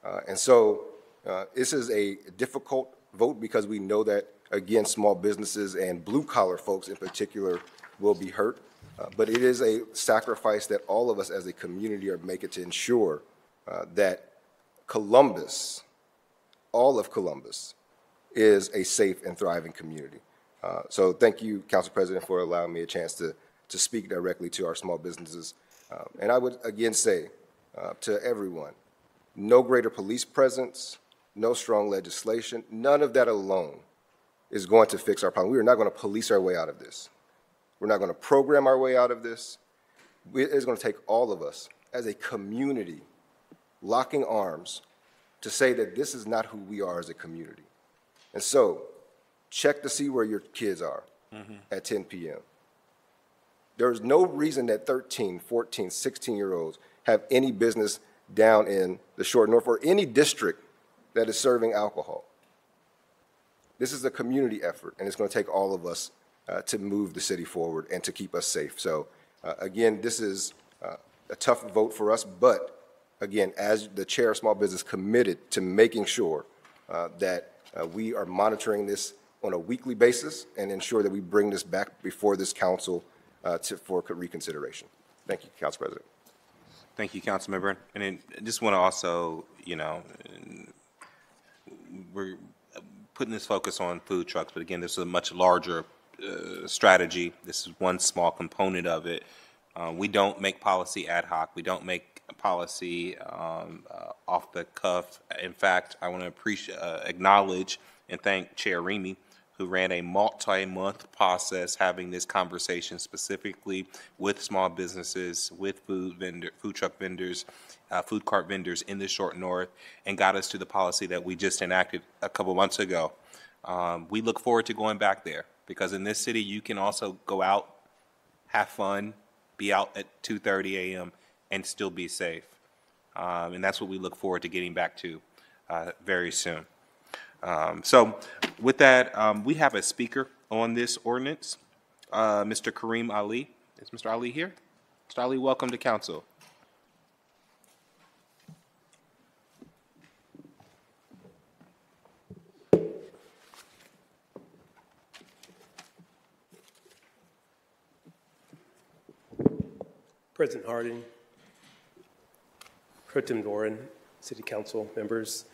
Uh, and so uh, this is a difficult vote because we know that, again, small businesses and blue collar folks in particular will be hurt. Uh, but it is a sacrifice that all of us as a community are making to ensure uh, that Columbus, all of Columbus, is a safe and thriving community. Uh, so thank you, Council President, for allowing me a chance to, to speak directly to our small businesses. Uh, and I would again say uh, to everyone, no greater police presence, no strong legislation, none of that alone is going to fix our problem. We are not going to police our way out of this. We're not going to program our way out of this. It's going to take all of us as a community locking arms to say that this is not who we are as a community. And so, check to see where your kids are at 10 p.m. There's no reason that 13, 14, 16 year olds have any business down in the short north or any district that is serving alcohol. This is a community effort, and it's going to take all of us uh, to move the city forward and to keep us safe. So, uh, again, this is uh, a tough vote for us, but again, as the chair of small business, committed to making sure uh, that uh, we are monitoring this on a weekly basis and ensure that we bring this back before this council uh, to, for reconsideration. Thank you, Council President. Thank you, Councilmember. And then I just want to also, you know, we're putting this focus on food trucks, but again, this is a much larger uh, strategy. This is one small component of it. Uh, we don't make policy ad hoc. We don't make policy um, uh, off the cuff. In fact, I want to appreciate, uh, acknowledge and thank Chair Remy, who ran a multi-month process having this conversation specifically with small businesses, with food vendor, food truck vendors, uh, food cart vendors in the short north, and got us to the policy that we just enacted a couple months ago. Um, we look forward to going back there because in this city you can also go out, have fun, be out at 2:30 a.m. and still be safe, um, and that's what we look forward to getting back to uh, very soon. Um, so, with that, um, we have a speaker on this ordinance, uh, Mr. Kareem Ali. Is Mr. Ali here? Mr. Ali, welcome to council. President Hardin, Pro Tem Dorans, City Council members.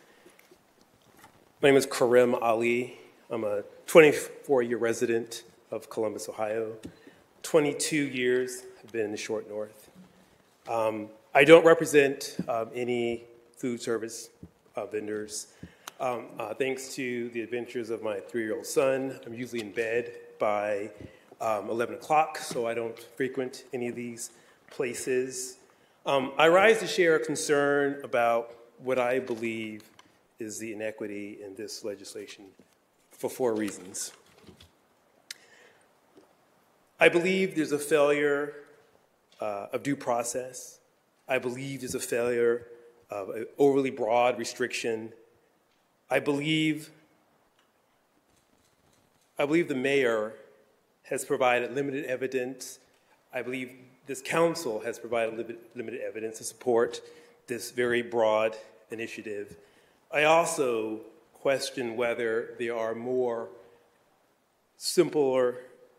My name is Kareem Ali. I'm a 24-year resident of Columbus, Ohio. 22 years I've been in the short north. Um, I don't represent um, any food service uh, vendors. Um, uh, thanks to the adventures of my three-year-old son, I'm usually in bed by um, 11 o'clock, so I don't frequent any of these places. Um, I rise to share a concern about what I believe is the inequity in this legislation for four reasons. I believe there's a failure uh, of due process. I believe there's a failure of an overly broad restriction. I believe, I believe the mayor has provided limited evidence. I believe this council has provided limited evidence to support this very broad initiative. I also question whether there are more simpler,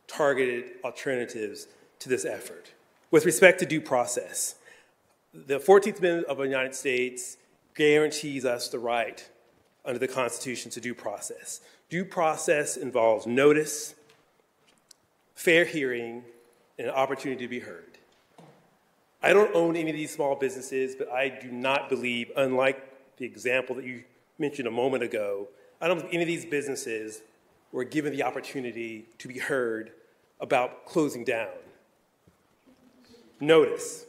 targeted alternatives to this effort. With respect to due process, the 14th Amendment of the United States guarantees us the right under the Constitution to due process. Due process involves notice, fair hearing, and an opportunity to be heard. I don't own any of these small businesses, but I do not believe, unlike the example that you mentioned a moment ago, I don't think any of these businesses were given the opportunity to be heard about closing down. Notice,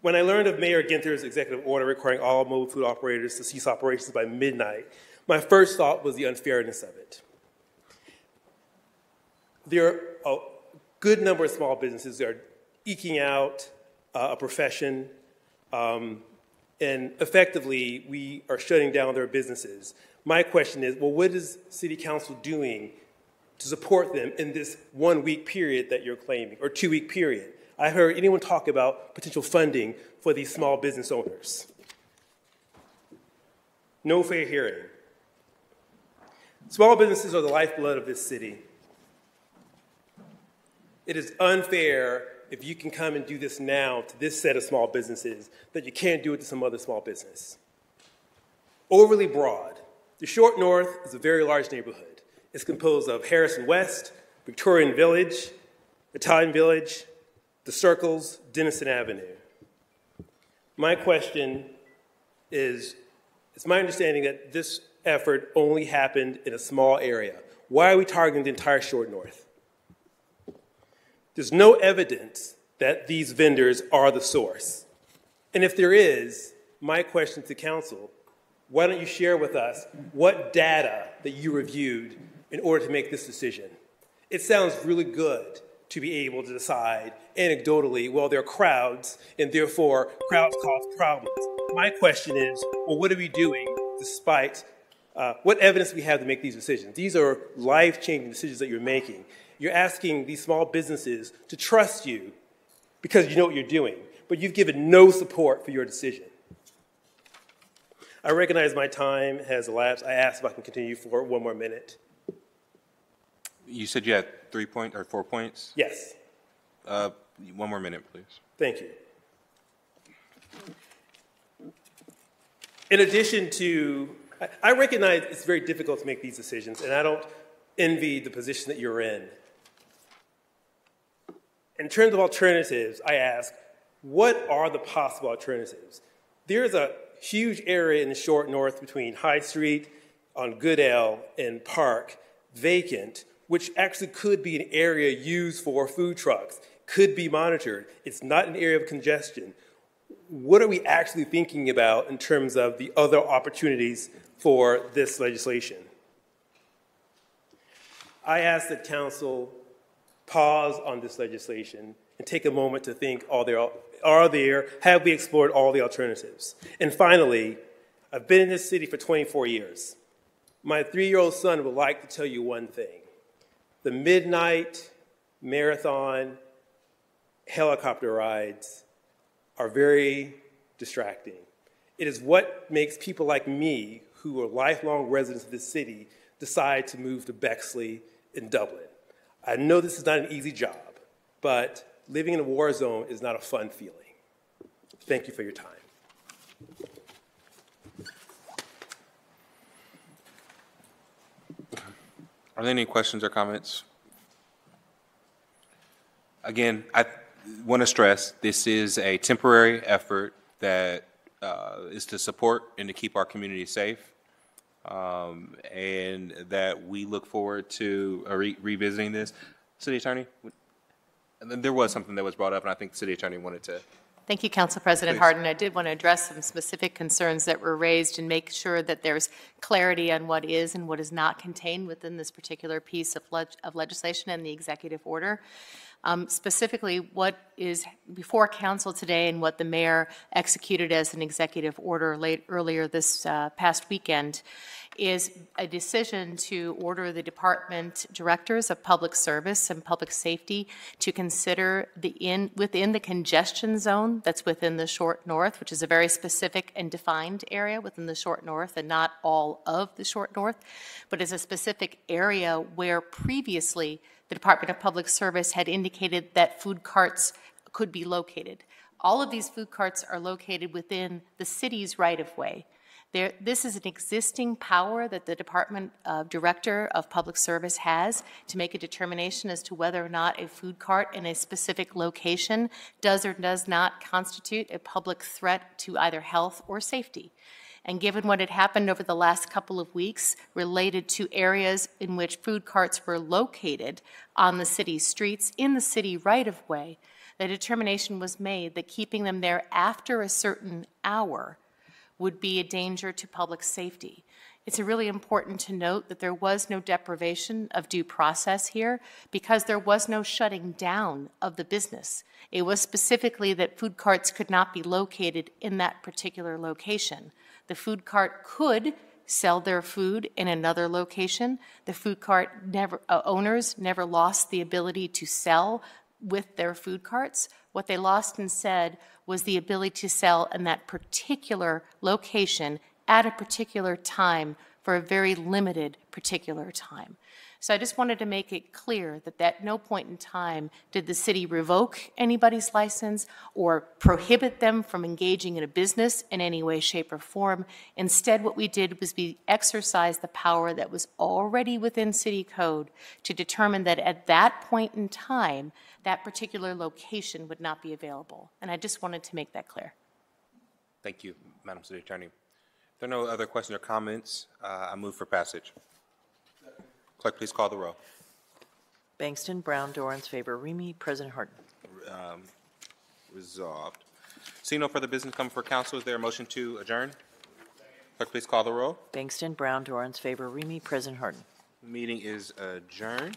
when I learned of Mayor Ginther's executive order requiring all mobile food operators to cease operations by midnight, my first thought was the unfairness of it. There are a good number of small businesses that are eking out uh, a profession, um, and effectively, we are shutting down their businesses. My question is well, what is City Council doing to support them in this one week period that you're claiming, or two week period? I heard anyone talk about potential funding for these small business owners. No fair hearing. Small businesses are the lifeblood of this city. It is unfair if you can come and do this now to this set of small businesses that you can't do it to some other small business. Overly broad. The Short North is a very large neighborhood. It's composed of Harrison West, Victorian Village, Italian Village, the circles, Dennison Avenue. My question is it's my understanding that this effort only happened in a small area. Why are we targeting the entire short north? There's no evidence that these vendors are the source. And if there is, my question to council why don't you share with us what data that you reviewed in order to make this decision? It sounds really good to be able to decide anecdotally, well, there are crowds, and therefore crowds cause problems. My question is, well, what are we doing despite uh, what evidence we have to make these decisions? These are life changing decisions that you're making. You're asking these small businesses to trust you because you know what you're doing, but you've given no support for your decision. I recognize my time has elapsed. I ask if I can continue for one more minute. You said you had three points or four points? Yes. Uh, one more minute, please. Thank you. In addition to, I recognize it's very difficult to make these decisions, and I don't envy the position that you're in. In terms of alternatives, I ask, what are the possible alternatives? There's a huge area in the short north between High Street on Goodale and Park vacant which actually could be an area used for food trucks, could be monitored. It's not an area of congestion. What are we actually thinking about in terms of the other opportunities for this legislation? I ask that Council pause on this legislation and take a moment to think are there, are there, have we explored all the alternatives? And finally, I've been in this city for 24 years. My three year old son would like to tell you one thing the midnight marathon helicopter rides are very distracting. It is what makes people like me, who are lifelong residents of this city, decide to move to Bexley in Dublin. I know this is not an easy job, but living in a war zone is not a fun feeling. Thank you for your time. Are there any questions or comments? Again, I, want to stress, this is a temporary effort that uh, is to support and to keep our community safe. Um, And that we look forward to uh, re- revisiting this. City Attorney? And then there was something that was brought up, and I think the City Attorney wanted to. Thank you, Council President Please. Hardin. I did want to address some specific concerns that were raised and make sure that there's clarity on what is and what is not contained within this particular piece of leg- of legislation and the executive order. Um, Specifically, what is before council today and what the mayor executed as an executive order late, earlier this uh, past weekend is a decision to order the department directors of public service and public safety to consider the in, within the congestion zone that's within the short north, which is a very specific and defined area within the short north and not all of the short north, but is a specific area where previously the Department of Public Service had indicated that food carts could be located. All of these food carts are located within the city's right-of-way. There, this is an existing power that the Department of Director of Public Service has to make a determination as to whether or not a food cart in a specific location does or does not constitute a public threat to either health or safety. And given what had happened over the last couple of weeks related to areas in which food carts were located on the city streets, in the city right-of-way, the determination was made that keeping them there after a certain hour would be a danger to public safety. It's really important to note that there was no deprivation of due process here because there was no shutting down of the business. It was specifically that food carts could not be located in that particular location. The food cart could sell their food in another location. The food cart never, uh, owners never lost the ability to sell with their food carts. What they lost instead was the ability to sell in that particular location at a particular time for a very limited particular time. So I just wanted to make it clear that at no point in time did the city revoke anybody's license or prohibit them from engaging in a business in any way, shape, or form. Instead, what we did was we exercised the power that was already within city code to determine that at that point in time, that particular location would not be available. And I just wanted to make that clear. Thank you, Madam City Attorney. If there are no other questions or comments, uh, I move for passage. Clerk, please call the row. Bankston, Brown, Dorans, Favor, Remy, President Hardin. Um, Resolved. Seeing no further business coming for council, is there a motion to adjourn? Clerk, please call the row. Bankston, Brown, Dorans, Favor, Remy, President Hardin. Meeting is adjourned.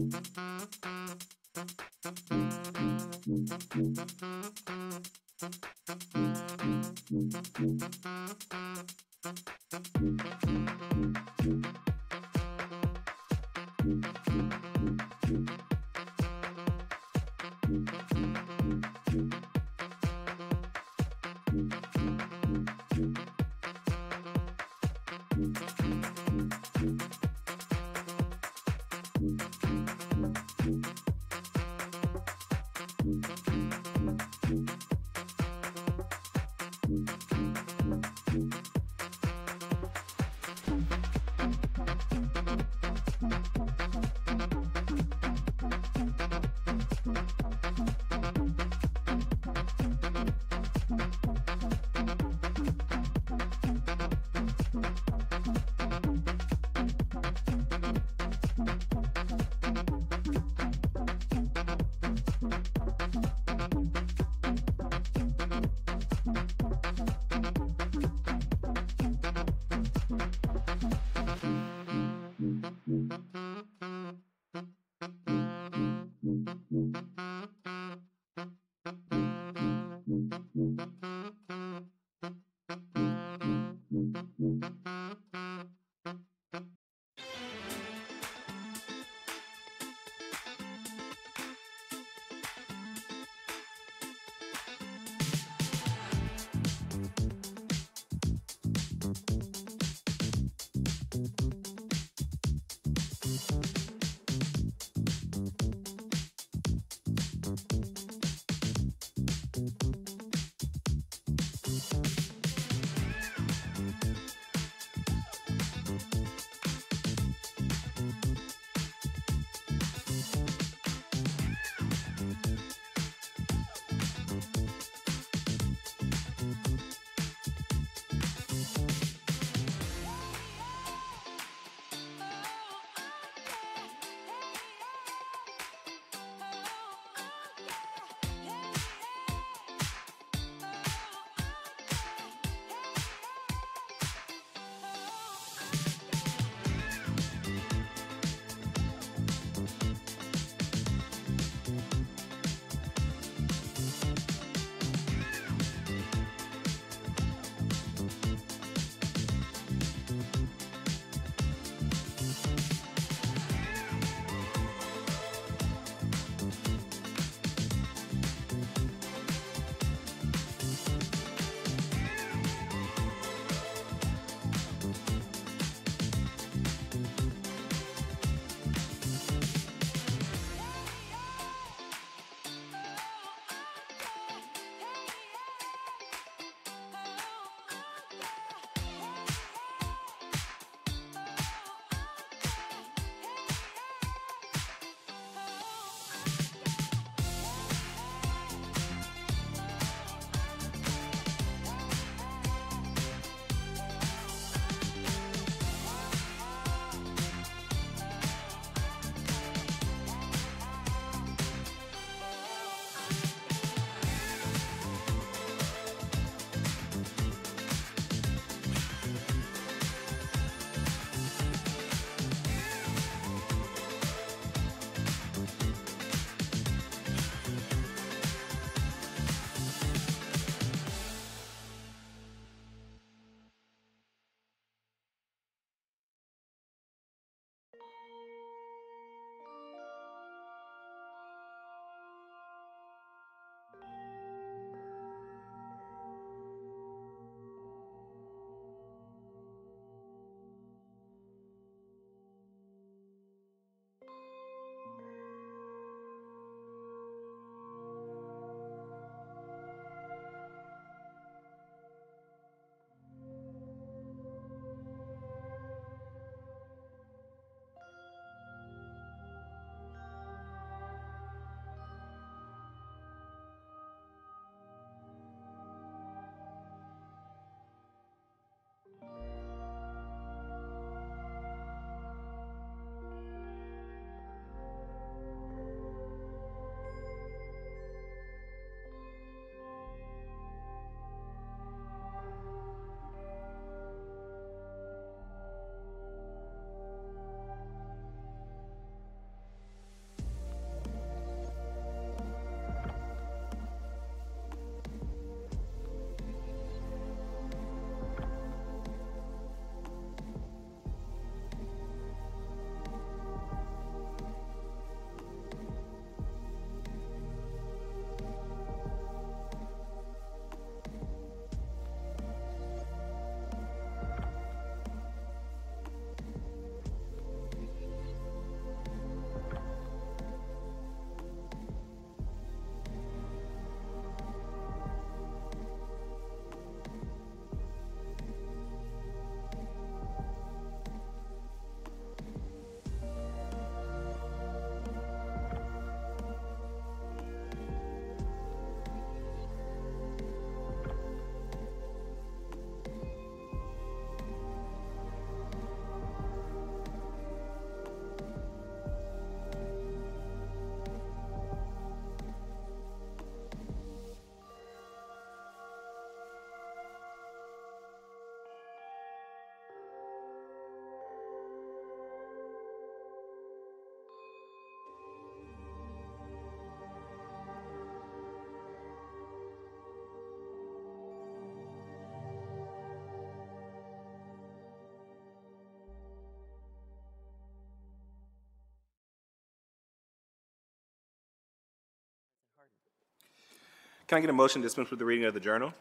Can I get a motion to dispense with the reading of the journal?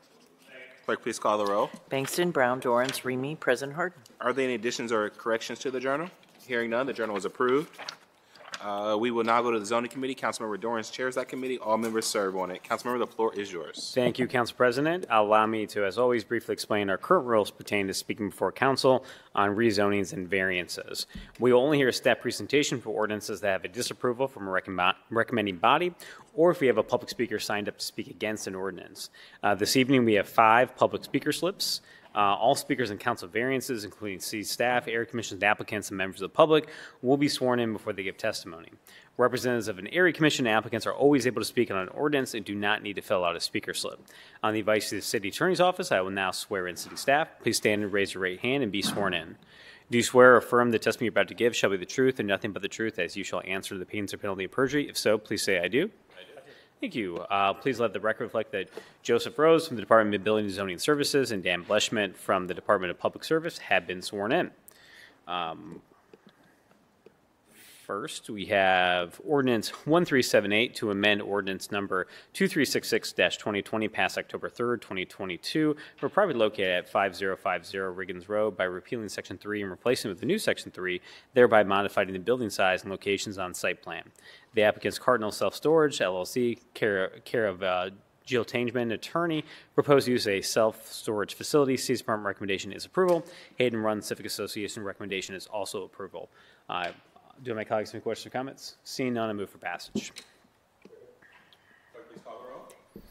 Clerk, please call the roll. Bankston, Brown, Dorans, Remy, President Hardin. Are there any additions or corrections to the journal? Hearing none, the journal is approved. Uh, We will now go to the zoning committee. Councilmember Dorans chairs that committee. All members serve on it. Councilmember, the floor is yours. Thank you, Council President. Allow me to, as always, briefly explain our current rules pertaining to speaking before council on rezonings and variances. We will only hear a staff presentation for ordinances that have a disapproval from a recommend- recommending body, or if we have a public speaker signed up to speak against an ordinance. Uh, This evening, we have five public speaker slips. Uh, All speakers and council variances, including city staff, area commissions, applicants, and members of the public, will be sworn in before they give testimony. Representatives of an area commission applicants are always able to speak on an ordinance and do not need to fill out a speaker slip. On the advice of the city attorney's office, I will now swear in city staff. Please stand and raise your right hand and be sworn in. Do you swear or affirm the testimony you're about to give shall be the truth and nothing but the truth, as you shall answer the pains or penalty of perjury? If so, please say I do. I do. Thank you. Uh, Please let the record reflect that Joseph Rose from the Department of Building and Zoning Services and Dan Bleshman from the Department of Public Service have been sworn in. Um, First, we have ordinance 1378 to amend ordinance number 2366-2020 passed October 3rd, 2022, for property located at 5050 Riggins Road by repealing Section 3 and replacing it with the new Section 3, thereby modifying the building size and locations on site plan. The applicant's Cardinal Self Storage LLC, care care of uh, Jill Tangeman, attorney, proposed use a self-storage facility. City's Department recommendation is approval. Hayden Run Civic Association recommendation is also approval. Uh, Do my colleagues have any questions or comments? Seeing none, I move for passage.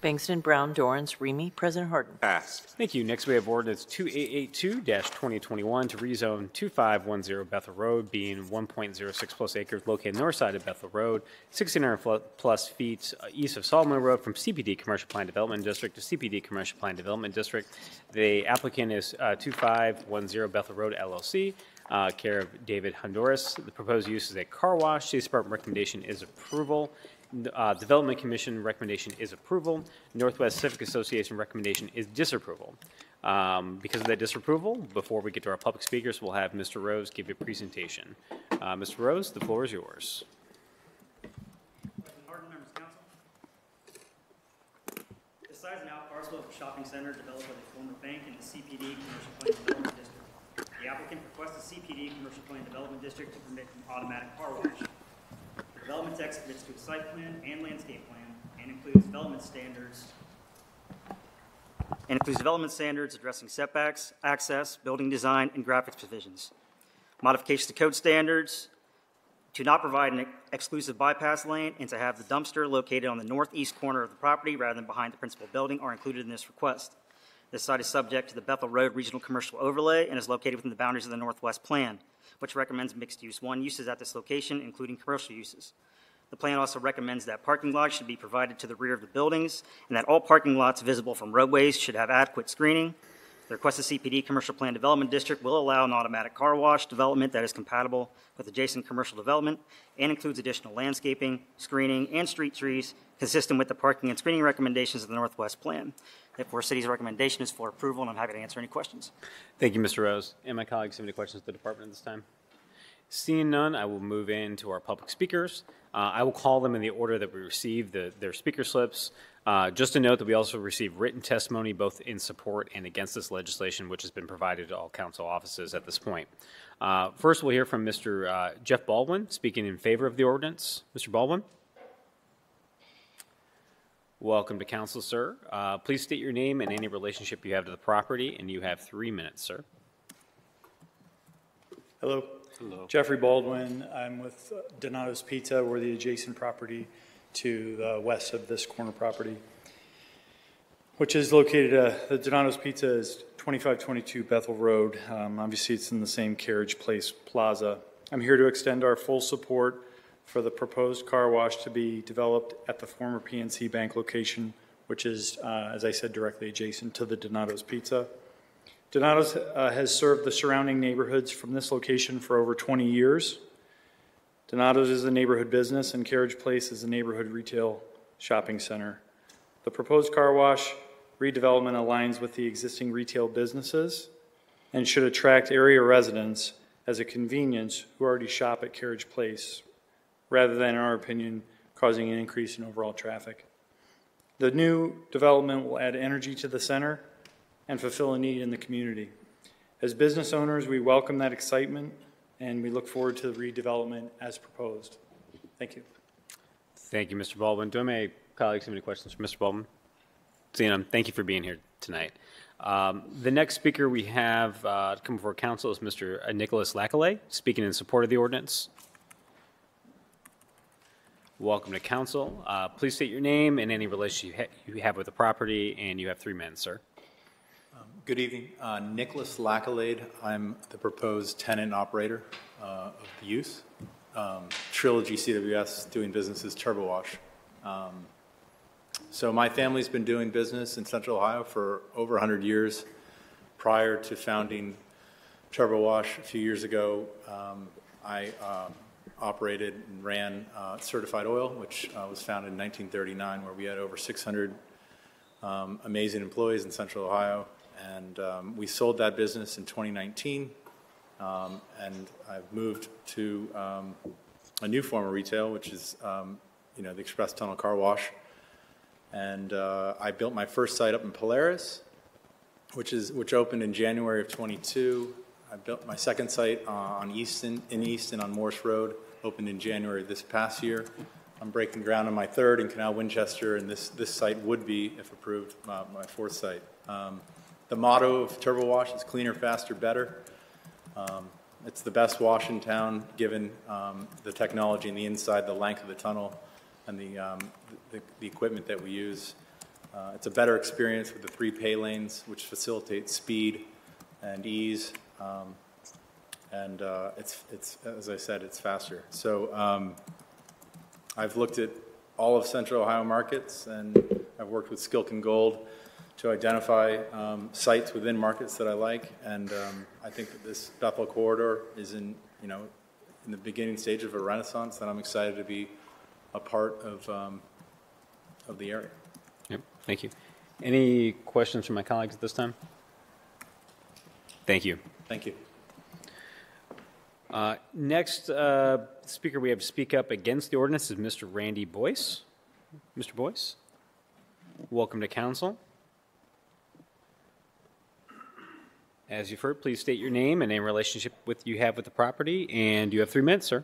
Bankston, Brown, Dorans, Remy, President Hardin. Passed. Thank you. Next, we have ordinance 2882-2021 to rezone 2510 Bethel Road, being 1.06 plus acres located north side of Bethel Road, 1,600 plus feet uh, east of Sawmill Road from CPD Commercial Plan Development District to CPD Commercial Plan Development District. The applicant is uh, 2510 Bethel Road LLC, uh, care of David Honduras. The proposed use is a car wash. City's Department recommendation is approval. Uh, Development Commission recommendation is approval. Northwest Civic Association recommendation is disapproval. Um, Because of that disapproval, before we get to our public speakers, we'll have Mr. Rose give a presentation. Uh, Mr. Rose, the floor is yours. And shopping center developed by the former bank in the CPD Commercial Plan. The applicant requests the CPD Commercial Plan Development District to permit an automatic car wash. The development text commits to a site plan and landscape plan and includes development standards and includes development standards addressing setbacks, access, building design, and graphics provisions. Modifications to code standards, to not provide an exclusive bypass lane and to have the dumpster located on the northeast corner of the property rather than behind the principal building are included in this request. This site is subject to the Bethel Road Regional Commercial Overlay and is located within the boundaries of the Northwest Plan, which recommends mixed-use one uses at this location, including commercial uses. The plan also recommends that parking lots should be provided to the rear of the buildings and that all parking lots visible from roadways should have adequate screening. The requested CPD Commercial Plan Development District will allow an automatic car wash development that is compatible with adjacent commercial development and includes additional landscaping, screening, and street trees consistent with the parking and screening recommendations of the Northwest Plan. Therefore, city's recommendation is for approval, and I'm happy to answer any questions. Thank you, Mr. Rose. And my colleagues have any questions of the department at this time? Seeing none, I will move into our public speakers. Uh, I will call them in the order that we received the, their speaker slips. Uh, just to note that we also received written testimony both in support and against this legislation, which has been provided to all council offices at this point. Uh, first, we'll hear from Mr. Uh, Jeff Baldwin speaking in favor of the ordinance. Mr. Baldwin? Welcome to council, sir. Uh, please state your name and any relationship you have to the property, and you have three minutes, sir. Hello. Hello. Jeffrey Baldwin. I'm with uh, Donato's Pizza. We're the adjacent property to the west of this corner property, which is located, uh, the Donato's Pizza is 2522 Bethel Road. Um, Obviously, it's in the same Carriage Place Plaza. I'm here to extend our full support for the proposed car wash to be developed at the former PNC Bank location, which is, uh, as I said, directly adjacent to the Donato's Pizza. Donato's uh, has served the surrounding neighborhoods from this location for over 20 years. Donato's is a neighborhood business, and Carriage Place is a neighborhood retail shopping center. The proposed car wash redevelopment aligns with the existing retail businesses and should attract area residents as a convenience who already shop at Carriage Place, rather than, in our opinion, causing an increase in overall traffic. The new development will add energy to the center and fulfill a need in the community. As business owners, we welcome that excitement and we look forward to the redevelopment as proposed. Thank you. Thank you, Mr. Baldwin. Do my colleagues have any questions for Mr. Baldwin? Seeing thank you for being here tonight. Um, the next speaker we have uh, come before council is Mr. Nicholas Lacalay, speaking in support of the ordinance. Welcome to council. Uh, please state your name and any relation you, ha- you have with the property, and you have three minutes, sir. Good evening. Uh, Nicholas Lacalade. I'm the proposed tenant operator uh, of the use. Um, Trilogy CWS doing business as Turbo Wash. Um, so my family's been doing business in Central Ohio for over 100 years. Prior to founding Turbo Wash a few years ago, um, I um, operated and ran uh, Certified Oil, which uh, was founded in 1939, where we had over 600 um, amazing employees in Central Ohio. And um, we sold that business in 2019. Um, and I've moved to um, a new form of retail, which is, um, you know, the Express Tunnel Car Wash. And uh, I built my first site up in Polaris, which is which opened in January of 22. I built my second site uh, on Easton in Easton on Morse Road, opened in January this past year. I'm breaking ground on my third in Canal Winchester, and this this site would be, if approved, my, my fourth site. Um, the motto of Turbo Wash is cleaner, faster, better. Um, it's the best wash in town, given um, the technology and the inside, the length of the tunnel, and the, um, the, the equipment that we use. Uh, it's a better experience with the three pay lanes, which facilitate speed and ease. And uh, it's, it's, as I said, it's faster. So um, I've looked at all of Central Ohio markets, and I've worked with Skilk Gold to identify um, sites within markets that I like. And um, I think that this Bethel corridor is in, you know, in the beginning stage of a renaissance that I'm excited to be a part of, um, of the area. Yep, thank you. Any questions from my colleagues at this time? Thank you. Thank you. Uh, next uh, speaker we have to speak up against the ordinance is Mr. Randy Boyce. Mr. Boyce, welcome to council. As you've heard, please state your name and any relationship with you have with the property, and you have three minutes, sir.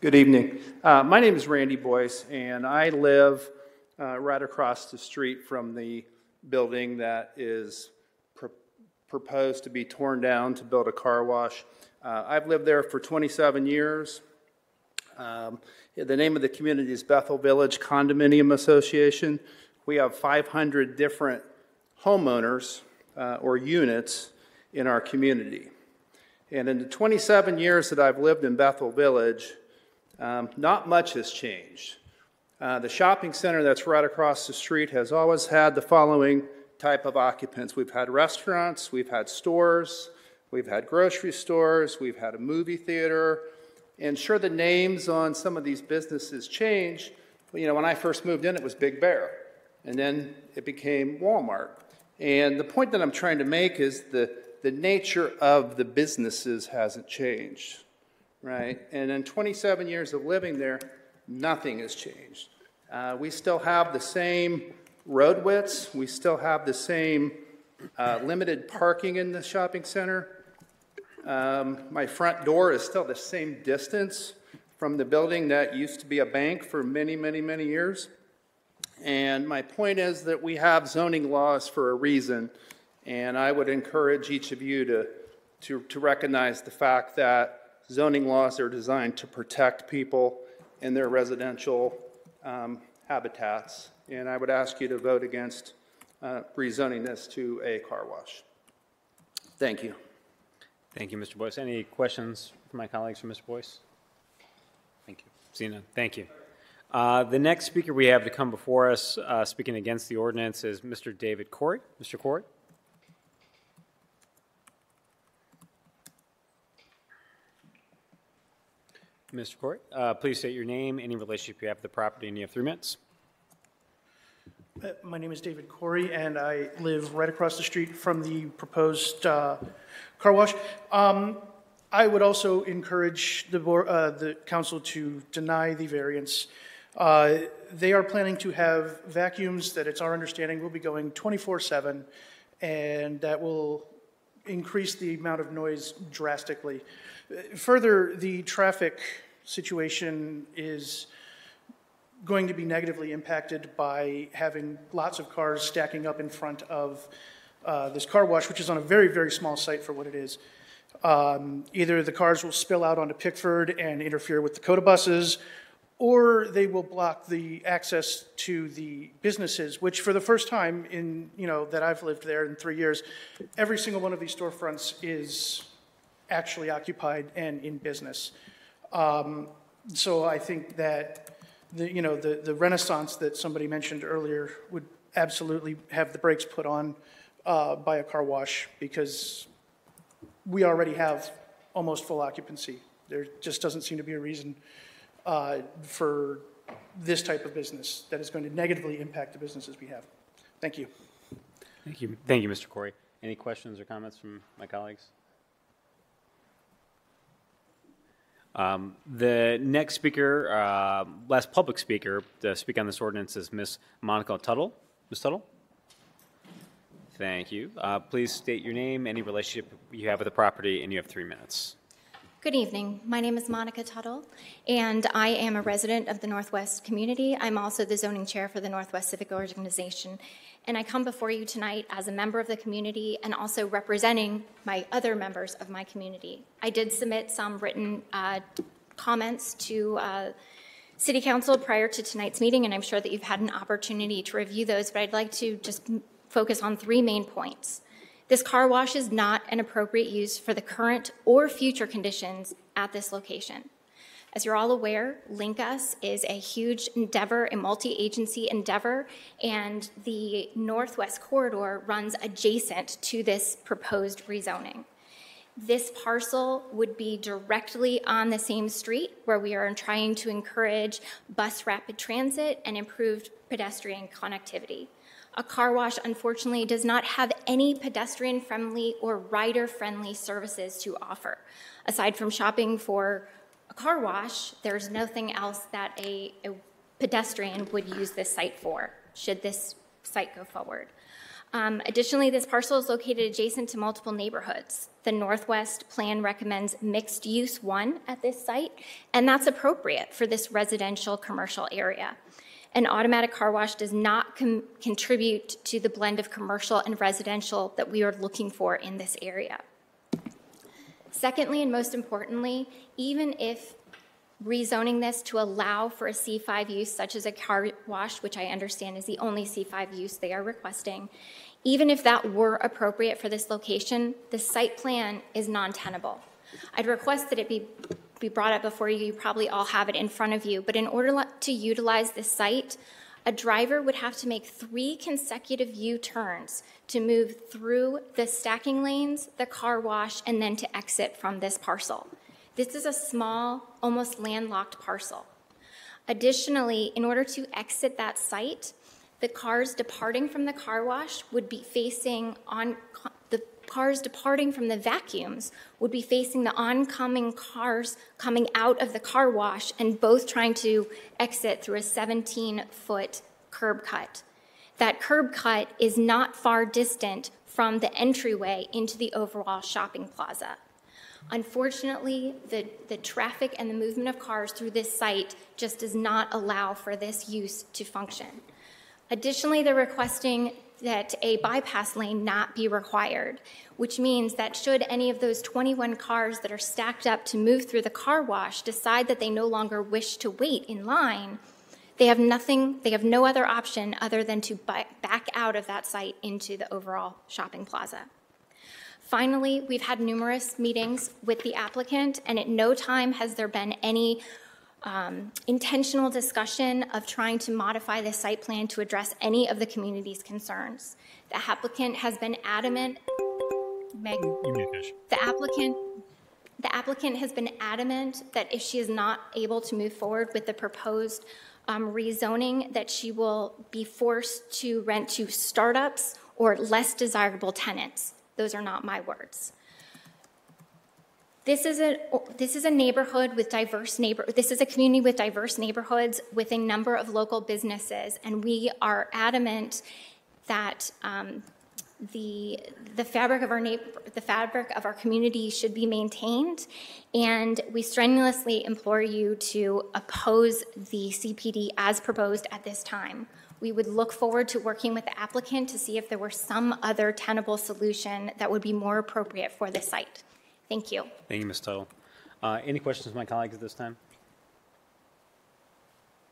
Good evening. Uh, my name is Randy Boyce, and I live uh, right across the street from the building that is proposed to be torn down to build a car wash. Uh, I've lived there for 27 years. Um, the name of the community is Bethel Village Condominium Association. We have 500 different homeowners uh, or units in our community. And in the 27 years that I've lived in Bethel Village, um, not much has changed. Uh, the shopping center that's right across the street has always had the following type of occupants we've had restaurants, we've had stores, we've had grocery stores, we've had a movie theater. And sure, the names on some of these businesses change. But, you know, when I first moved in, it was Big Bear, and then it became Walmart. And the point that I'm trying to make is the, the nature of the businesses hasn't changed, right? And in 27 years of living there, nothing has changed. Uh, we still have the same road widths, we still have the same uh, limited parking in the shopping center. Um, my front door is still the same distance from the building that used to be a bank for many, many, many years. And my point is that we have zoning laws for a reason, and I would encourage each of you to, to, to recognize the fact that zoning laws are designed to protect people in their residential um, habitats. And I would ask you to vote against uh, rezoning this to a car wash. Thank you. Thank you, Mr. Boyce. Any questions from my colleagues from Mr. Boyce? Thank you. Seeing none, thank you. Uh, the next speaker we have to come before us, uh, speaking against the ordinance, is Mr. David Corey. Mr. Corey? Mr. Corey, uh, please state your name, any relationship you have to the property, and you have three minutes. Uh, My name is David Corey, and I live right across the street from the proposed uh, car wash. Um, I would also encourage the, board, uh, the council to deny the variance Uh, They are planning to have vacuums that it's our understanding will be going 24/7, and that will increase the amount of noise drastically. Uh, Further, the traffic situation is going to be negatively impacted by having lots of cars stacking up in front of uh, this car wash, which is on a very, very small site for what it is. Um, Either the cars will spill out onto Pickford and interfere with the COTA buses, or they will block the access to the businesses, which for the first time in, you know, that I've lived there in three years, every single one of these storefronts is actually occupied and in business. Um, So I think that, the, you know, the, the renaissance that somebody mentioned earlier would absolutely have the brakes put on uh, by a car wash because we already have almost full occupancy. There just doesn't seem to be a reason uh, for this type of business that is going to negatively impact the businesses we have. Thank you. Thank you. Thank you, Mr. Corey. Any questions or comments from my colleagues? Um, The next speaker, uh, last public speaker to speak on this ordinance is Ms. Monica Tuttle. Ms. Tuttle? Thank you. Uh, Please state your name, any relationship you have with the property, and you have three minutes. Good evening. My name is Monica Tuttle, and I am a resident of the Northwest community. I'm also the zoning chair for the Northwest Civic Organization, and I come before you tonight as a member of the community and also representing my other members of my community. I did submit some written uh, comments to uh, City Council prior to tonight's meeting, and I'm sure that you've had an opportunity to review those, but I'd like to just focus on three main points. This car wash is not an appropriate use for the current or future conditions at this location. As you're all aware, LinkUs is a huge endeavor, a multi-agency endeavor, and the Northwest Corridor runs adjacent to this proposed rezoning. This parcel would be directly on the same street where we are trying to encourage bus rapid transit and improved pedestrian connectivity. A car wash, unfortunately, does not have any pedestrian friendly or rider friendly services to offer. Aside from shopping for a car wash, there's nothing else that a, a pedestrian would use this site for, should this site go forward. Um, additionally, this parcel is located adjacent to multiple neighborhoods. The Northwest Plan recommends mixed use one at this site, and that's appropriate for this residential commercial area. An automatic car wash does not contribute to the blend of commercial and residential that we are looking for in this area. Secondly, and most importantly, even if rezoning this to allow for a C5 use, such as a car wash, which I understand is the only C5 use they are requesting, even if that were appropriate for this location, the site plan is non-tenable. I'd request that it be, be brought up before you. You probably all have it in front of you. But in order to utilize this site, a driver would have to make three consecutive U-turns to move through the stacking lanes, the car wash, and then to exit from this parcel. This is a small, almost landlocked parcel. Additionally, in order to exit that site, the cars departing from the car wash would be facing on cars departing from the vacuums would be facing the oncoming cars coming out of the car wash and both trying to exit through a 17 foot curb cut. That curb cut is not far distant from the entryway into the overall shopping plaza. Unfortunately, the, the traffic and the movement of cars through this site just does not allow for this use to function. Additionally, they're requesting that a bypass lane not be required, which means that should any of those 21 cars that are stacked up to move through the car wash decide that they no longer wish to wait in line, they have nothing, they have no other option other than to back out of that site into the overall shopping plaza. Finally, we've had numerous meetings with the applicant, and at no time has there been any um, intentional discussion of trying to modify the site plan to address any of the community's concerns. The applicant has been adamant. Meg, the applicant the applicant has been adamant that if she is not able to move forward with the proposed um, rezoning, that she will be forced to rent to startups or less desirable tenants. Those are not my words. This is a this is a neighborhood with diverse neighbor. This is a community with diverse neighborhoods with a number of local businesses, and we are adamant that um, the the fabric of our neighbor, the fabric of our community should be maintained, and we strenuously implore you to oppose the CPD as proposed at this time. We would look forward to working with the applicant to see if there were some other tenable solution that would be more appropriate for the site. Thank you. Thank you, Ms. Tuttle. Uh, Any questions from my colleagues at this time?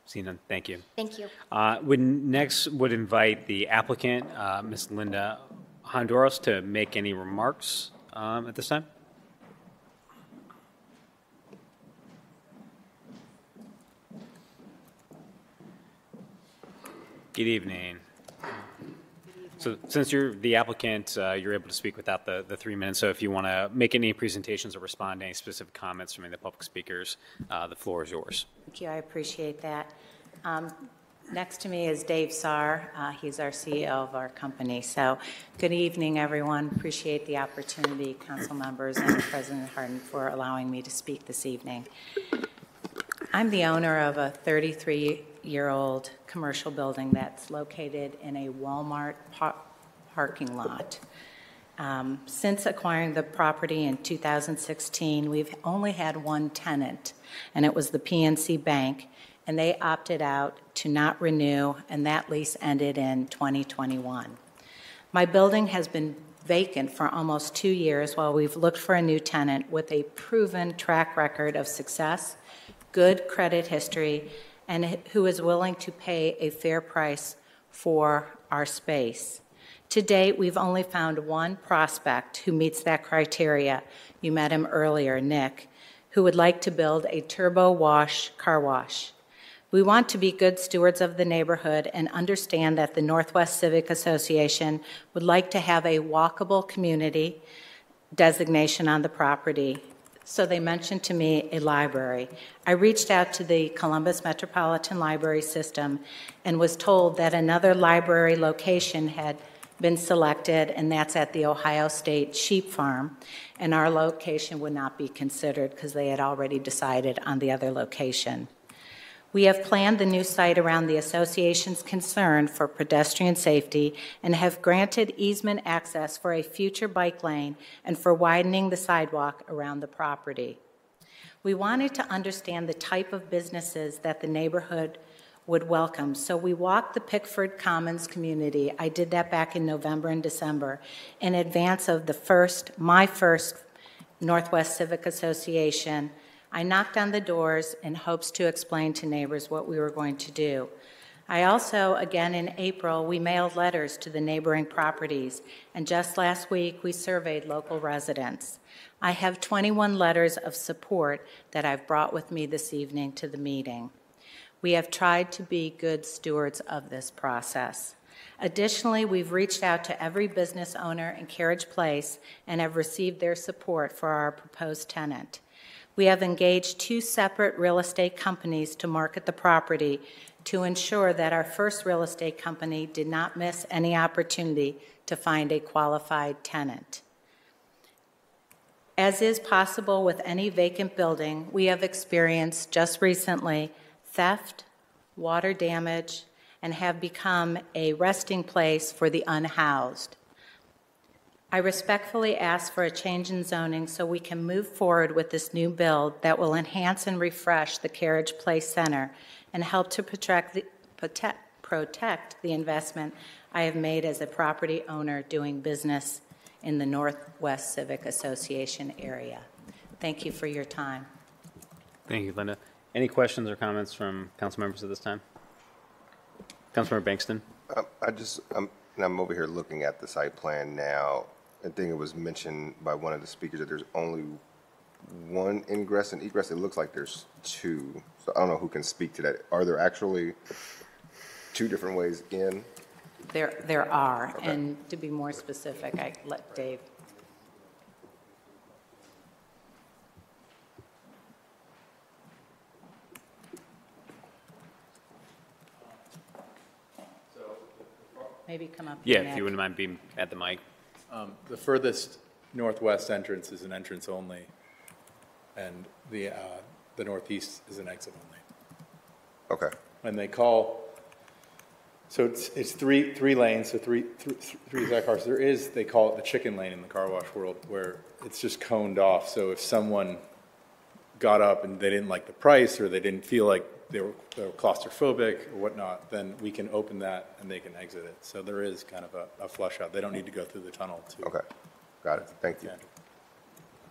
Seeing none, thank you. Thank you. Uh, Would next would invite the applicant, uh, Ms. Linda Honduras, to make any remarks um, at this time. Good evening. So since you're the applicant, uh, you're able to speak without the, the three minutes. So if you want to make any presentations or respond to any specific comments from any of the public speakers, uh, the floor is yours. Thank you. I appreciate that. Um, next to me is Dave Saar. Uh, he's our CEO of our company. So, good evening, everyone. Appreciate the opportunity, council members and President Hardin, for allowing me to speak this evening. I'm the owner of a 33 year old commercial building that's located in a Walmart par- parking lot. Um, since acquiring the property in 2016, we've only had one tenant, and it was the PNC Bank, and they opted out to not renew, and that lease ended in 2021. My building has been vacant for almost two years while we've looked for a new tenant with a proven track record of success, good credit history, and who is willing to pay a fair price for our space. To date, we've only found one prospect who meets that criteria. You met him earlier, Nick, who would like to build a turbo wash car wash. We want to be good stewards of the neighborhood and understand that the Northwest Civic Association would like to have a walkable community designation on the property. So they mentioned to me a library. I reached out to the Columbus Metropolitan Library System and was told that another library location had been selected, and that's at the Ohio State Sheep Farm, and our location would not be considered because they had already decided on the other location. We have planned the new site around the association's concern for pedestrian safety and have granted easement access for a future bike lane and for widening the sidewalk around the property. We wanted to understand the type of businesses that the neighborhood would welcome. So we walked the Pickford Commons community. I did that back in November and December in advance of the first, my first Northwest Civic Association I knocked on the doors in hopes to explain to neighbors what we were going to do. I also, again in April, we mailed letters to the neighboring properties, and just last week we surveyed local residents. I have 21 letters of support that I've brought with me this evening to the meeting. We have tried to be good stewards of this process. Additionally, we've reached out to every business owner in Carriage Place and have received their support for our proposed tenant. We have engaged two separate real estate companies to market the property to ensure that our first real estate company did not miss any opportunity to find a qualified tenant. As is possible with any vacant building, we have experienced just recently theft, water damage, and have become a resting place for the unhoused. I respectfully ask for a change in zoning so we can move forward with this new build that will enhance and refresh the Carriage Place Center and help to protect the, protect, protect the investment I have made as a property owner doing business in the Northwest Civic Association area. Thank you for your time. Thank you, Linda. Any questions or comments from council members at this time? Councilmember Bankston? Um, I just, I'm, I'm over here looking at the site plan now. I think it was mentioned by one of the speakers that there's only one ingress and egress. It looks like there's two. So I don't know who can speak to that. Are there actually two different ways in? There, there are, Okay. and to be more specific, I let Dave. Maybe come up. Yeah, if you wouldn't mind being at the mic. Um, The furthest northwest entrance is an entrance only. and the, uh, the northeast is an exit only. Okay. And they call, so it's, it's three, three lanes, so three, three, three exact cars. There is, they call it the chicken lane in the car wash world, where it's just coned off. So if someone got up and they didn't like the price, or they didn't feel like they were, they were claustrophobic or whatnot, then we can open that and they can exit it. So there is kind of a, a flush out. They don't need to go through the tunnel to. Okay, got it. Thank you.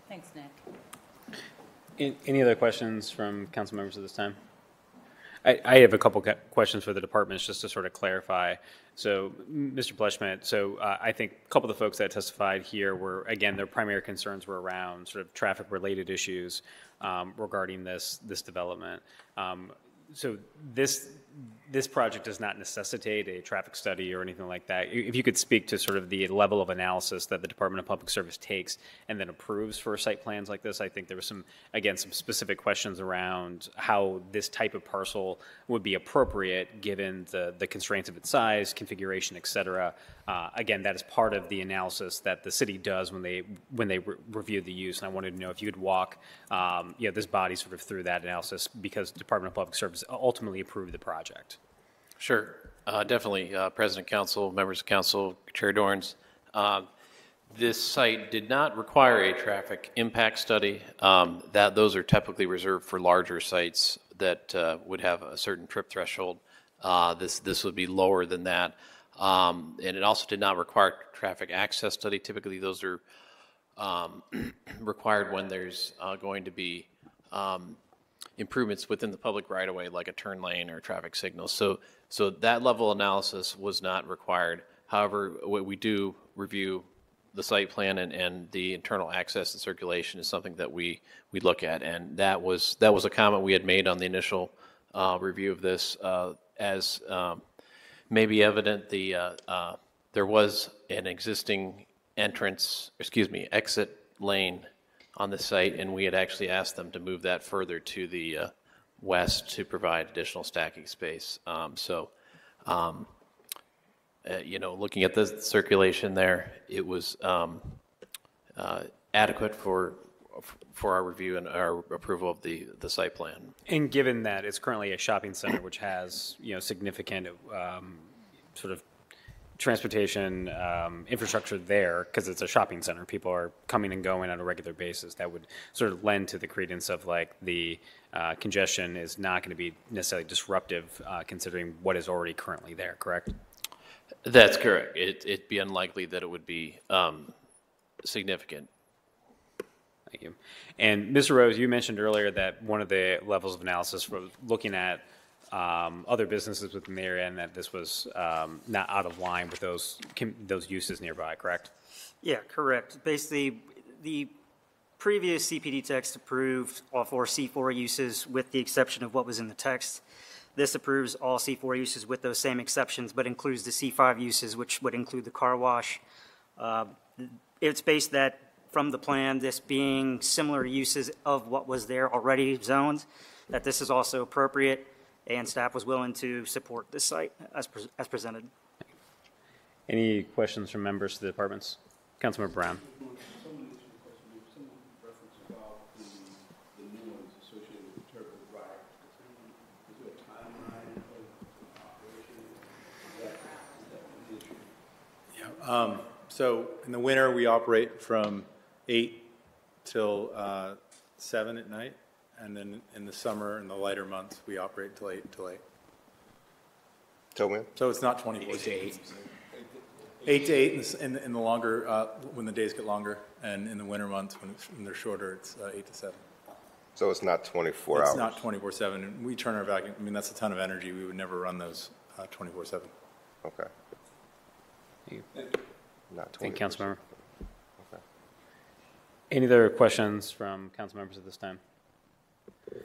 Thanks, Nick. An- Any other questions from council members at this time? I, I have a couple que- questions for the departments just to sort of clarify. So, Mr. Bleshman, so uh, I think a couple of the folks that testified here were, again, their primary concerns were around sort of traffic-related issues um, regarding this, this development. Um, So this, this project does not necessitate a traffic study or anything like that. If you could speak to sort of the level of analysis that the Department of Public Service takes and then approves for site plans like this, I think there was some, again, some specific questions around how this type of parcel would be appropriate given the, the constraints of its size, configuration, et cetera. Uh, Again, that is part of the analysis that the city does when they, when they re- review the use. And I wanted to know if you could walk, um, you know, this body sort of through that analysis because the Department of Public Service ultimately approved the project. Sure, uh, definitely. Uh, President Council, members of council, Chair Dorans. Uh, This site did not require a traffic impact study. Um, That, those are typically reserved for larger sites that uh, would have a certain trip threshold. Uh, This, this would be lower than that. Um, And it also did not require traffic access study. Typically, those are um, <clears throat> required when there's uh, going to be um, improvements within the public right of way, like a turn lane or traffic signals. So, so that level analysis was not required. However, what we do review the site plan and, and the internal access and circulation is something that we, we look at. And that was, that was a comment we had made on the initial uh, review of this. Uh, as um, may be evident, the, uh, uh, there was an existing entrance, excuse me, exit lane on the site, and we had actually asked them to move that further to the uh, west to provide additional stacking space. Um, So, um, uh, you know, looking at the circulation there, it was um, uh, adequate for, for our review and our approval of the, the site plan. And given that it's currently a shopping center which has, you know, significant um, sort of transportation um, infrastructure there, because it's a shopping center, people are coming and going on a regular basis, that would sort of lend to the credence of like the uh, congestion is not going to be necessarily disruptive uh, considering what is already currently there, correct? That's correct. It, it'd be unlikely that it would be um, significant. Thank you. And Mr. Rose, you mentioned earlier that one of the levels of analysis was looking at um, other businesses within the area and that this was um, not out of line with those, com- those uses nearby, correct? Yeah, correct. Basically, the previous CPD text approved all four C4 uses with the exception of what was in the text. This approves all C4 uses with those same exceptions, but includes the C5 uses, which would include the car wash. Uh, It's based that, from the plan, this being similar uses of what was there already zoned, that this is also appropriate, and staff was willing to support this site as pres- as presented. Any questions from members of the departments? Councilmember Brown. Um, So in the winter, we operate from eight till uh, seven at night, and then in the summer, and the lighter months, we operate till eight till eight. Till when? So it's not twenty-four seven. Eight to eight in the, in the, in the longer, uh, when the days get longer, and in the winter months, when it's, when they're shorter, it's uh, eight to seven. So it's not 24 hours? It's not twenty-four seven, and we turn our vacuum, I mean, that's a ton of energy, we would never run those uh, twenty-four seven. Okay. You- Not 20. Thank 24. you, Councilmember. Any other questions from council members at this time?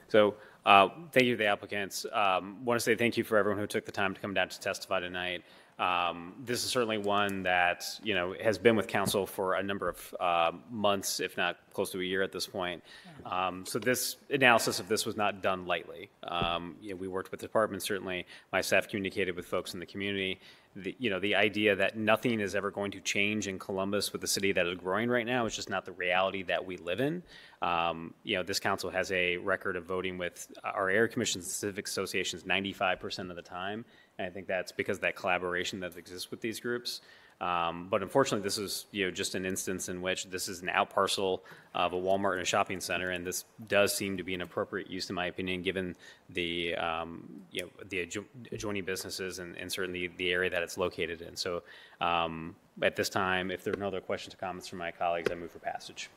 So, uh, thank you to the applicants. Um, Want to say thank you for everyone who took the time to come down to testify tonight. Um, This is certainly one that, you know, has been with council for a number of uh, months, if not close to a year at this point. Um, So this analysis of this was not done lightly. Um, You know, we worked with the department, certainly. My staff communicated with folks in the community. The, you know, the idea that nothing is ever going to change in Columbus with the city that is growing right now is just not the reality that we live in. Um, you know, this council has a record of voting with our air commissions and civic associations 95% of the time. And I think that's because of that collaboration that exists with these groups. Um, but unfortunately, this is you know just an instance in which this is an out parcel of a Walmart and a shopping center, and this does seem to be an appropriate use, in my opinion, given the um, you know the adjo- adjoining businesses and, and certainly the area that it's located in. So um, at this time, if there are no other questions or comments from my colleagues, I move for passage.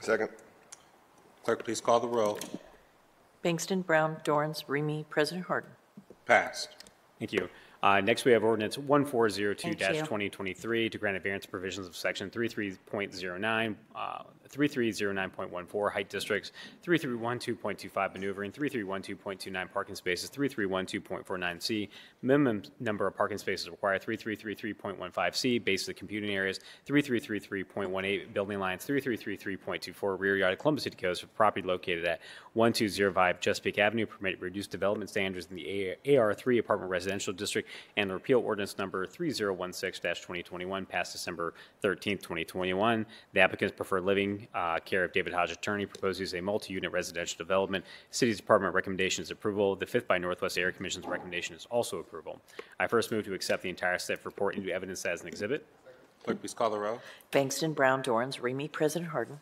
Second. Clerk, please call the roll. Bankston, Brown, Dorans, Remy, President Hardin. Passed. Thank you. Uh, Next, we have ordinance Thank 1402-2023 to grant a variance provisions of section 33.09, uh, 3309.14 height districts, 3312.25 maneuvering, 3312.29 parking spaces, 3312.49C minimum number of parking spaces required, 3333.15C basic computing areas, 3333.18 building lines, 3333.24 rear yard of Columbus City Codes for property located at 1205 Chesapeake Avenue, permit reduced development standards in the AR3 apartment residential district, and the repeal ordinance number 3016-2021 passed December 13th, 2021. The applicant's preferred living uh, care of David Hodge Attorney proposes a multi-unit residential development. City's Department recommendation is approval. The Fifth by Northwest Area Commission's recommendation is also approval. I first move to accept the entire staff report into evidence as an exhibit. Clerk, please call the roll. Bankston, Brown, Dorans, Remy, President Hardin.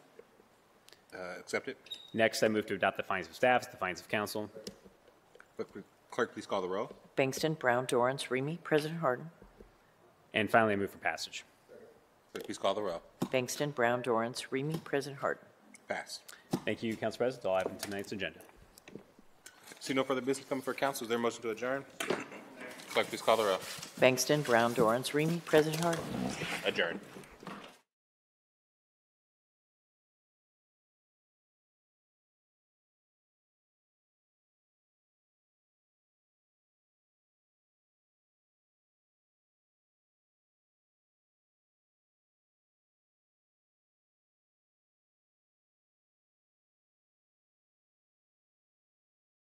Uh, Accept it. Next, I move to adopt the findings of staff the findings of council. Clerk, Clerk, please call the roll. Bankston, Brown, Dorans, Remy, President Hardin. And finally, I move for passage. Clerk, please call the roll. Bankston, Brown, Dorans, Remy, President Hardin. Passed. Thank you, Council President. That's all I have on tonight's agenda. See no further business coming for council. Is there a motion to adjourn? Clerk, please call the roll. Bangston, Brown, Dorans, Remy, President Harden. Adjourn.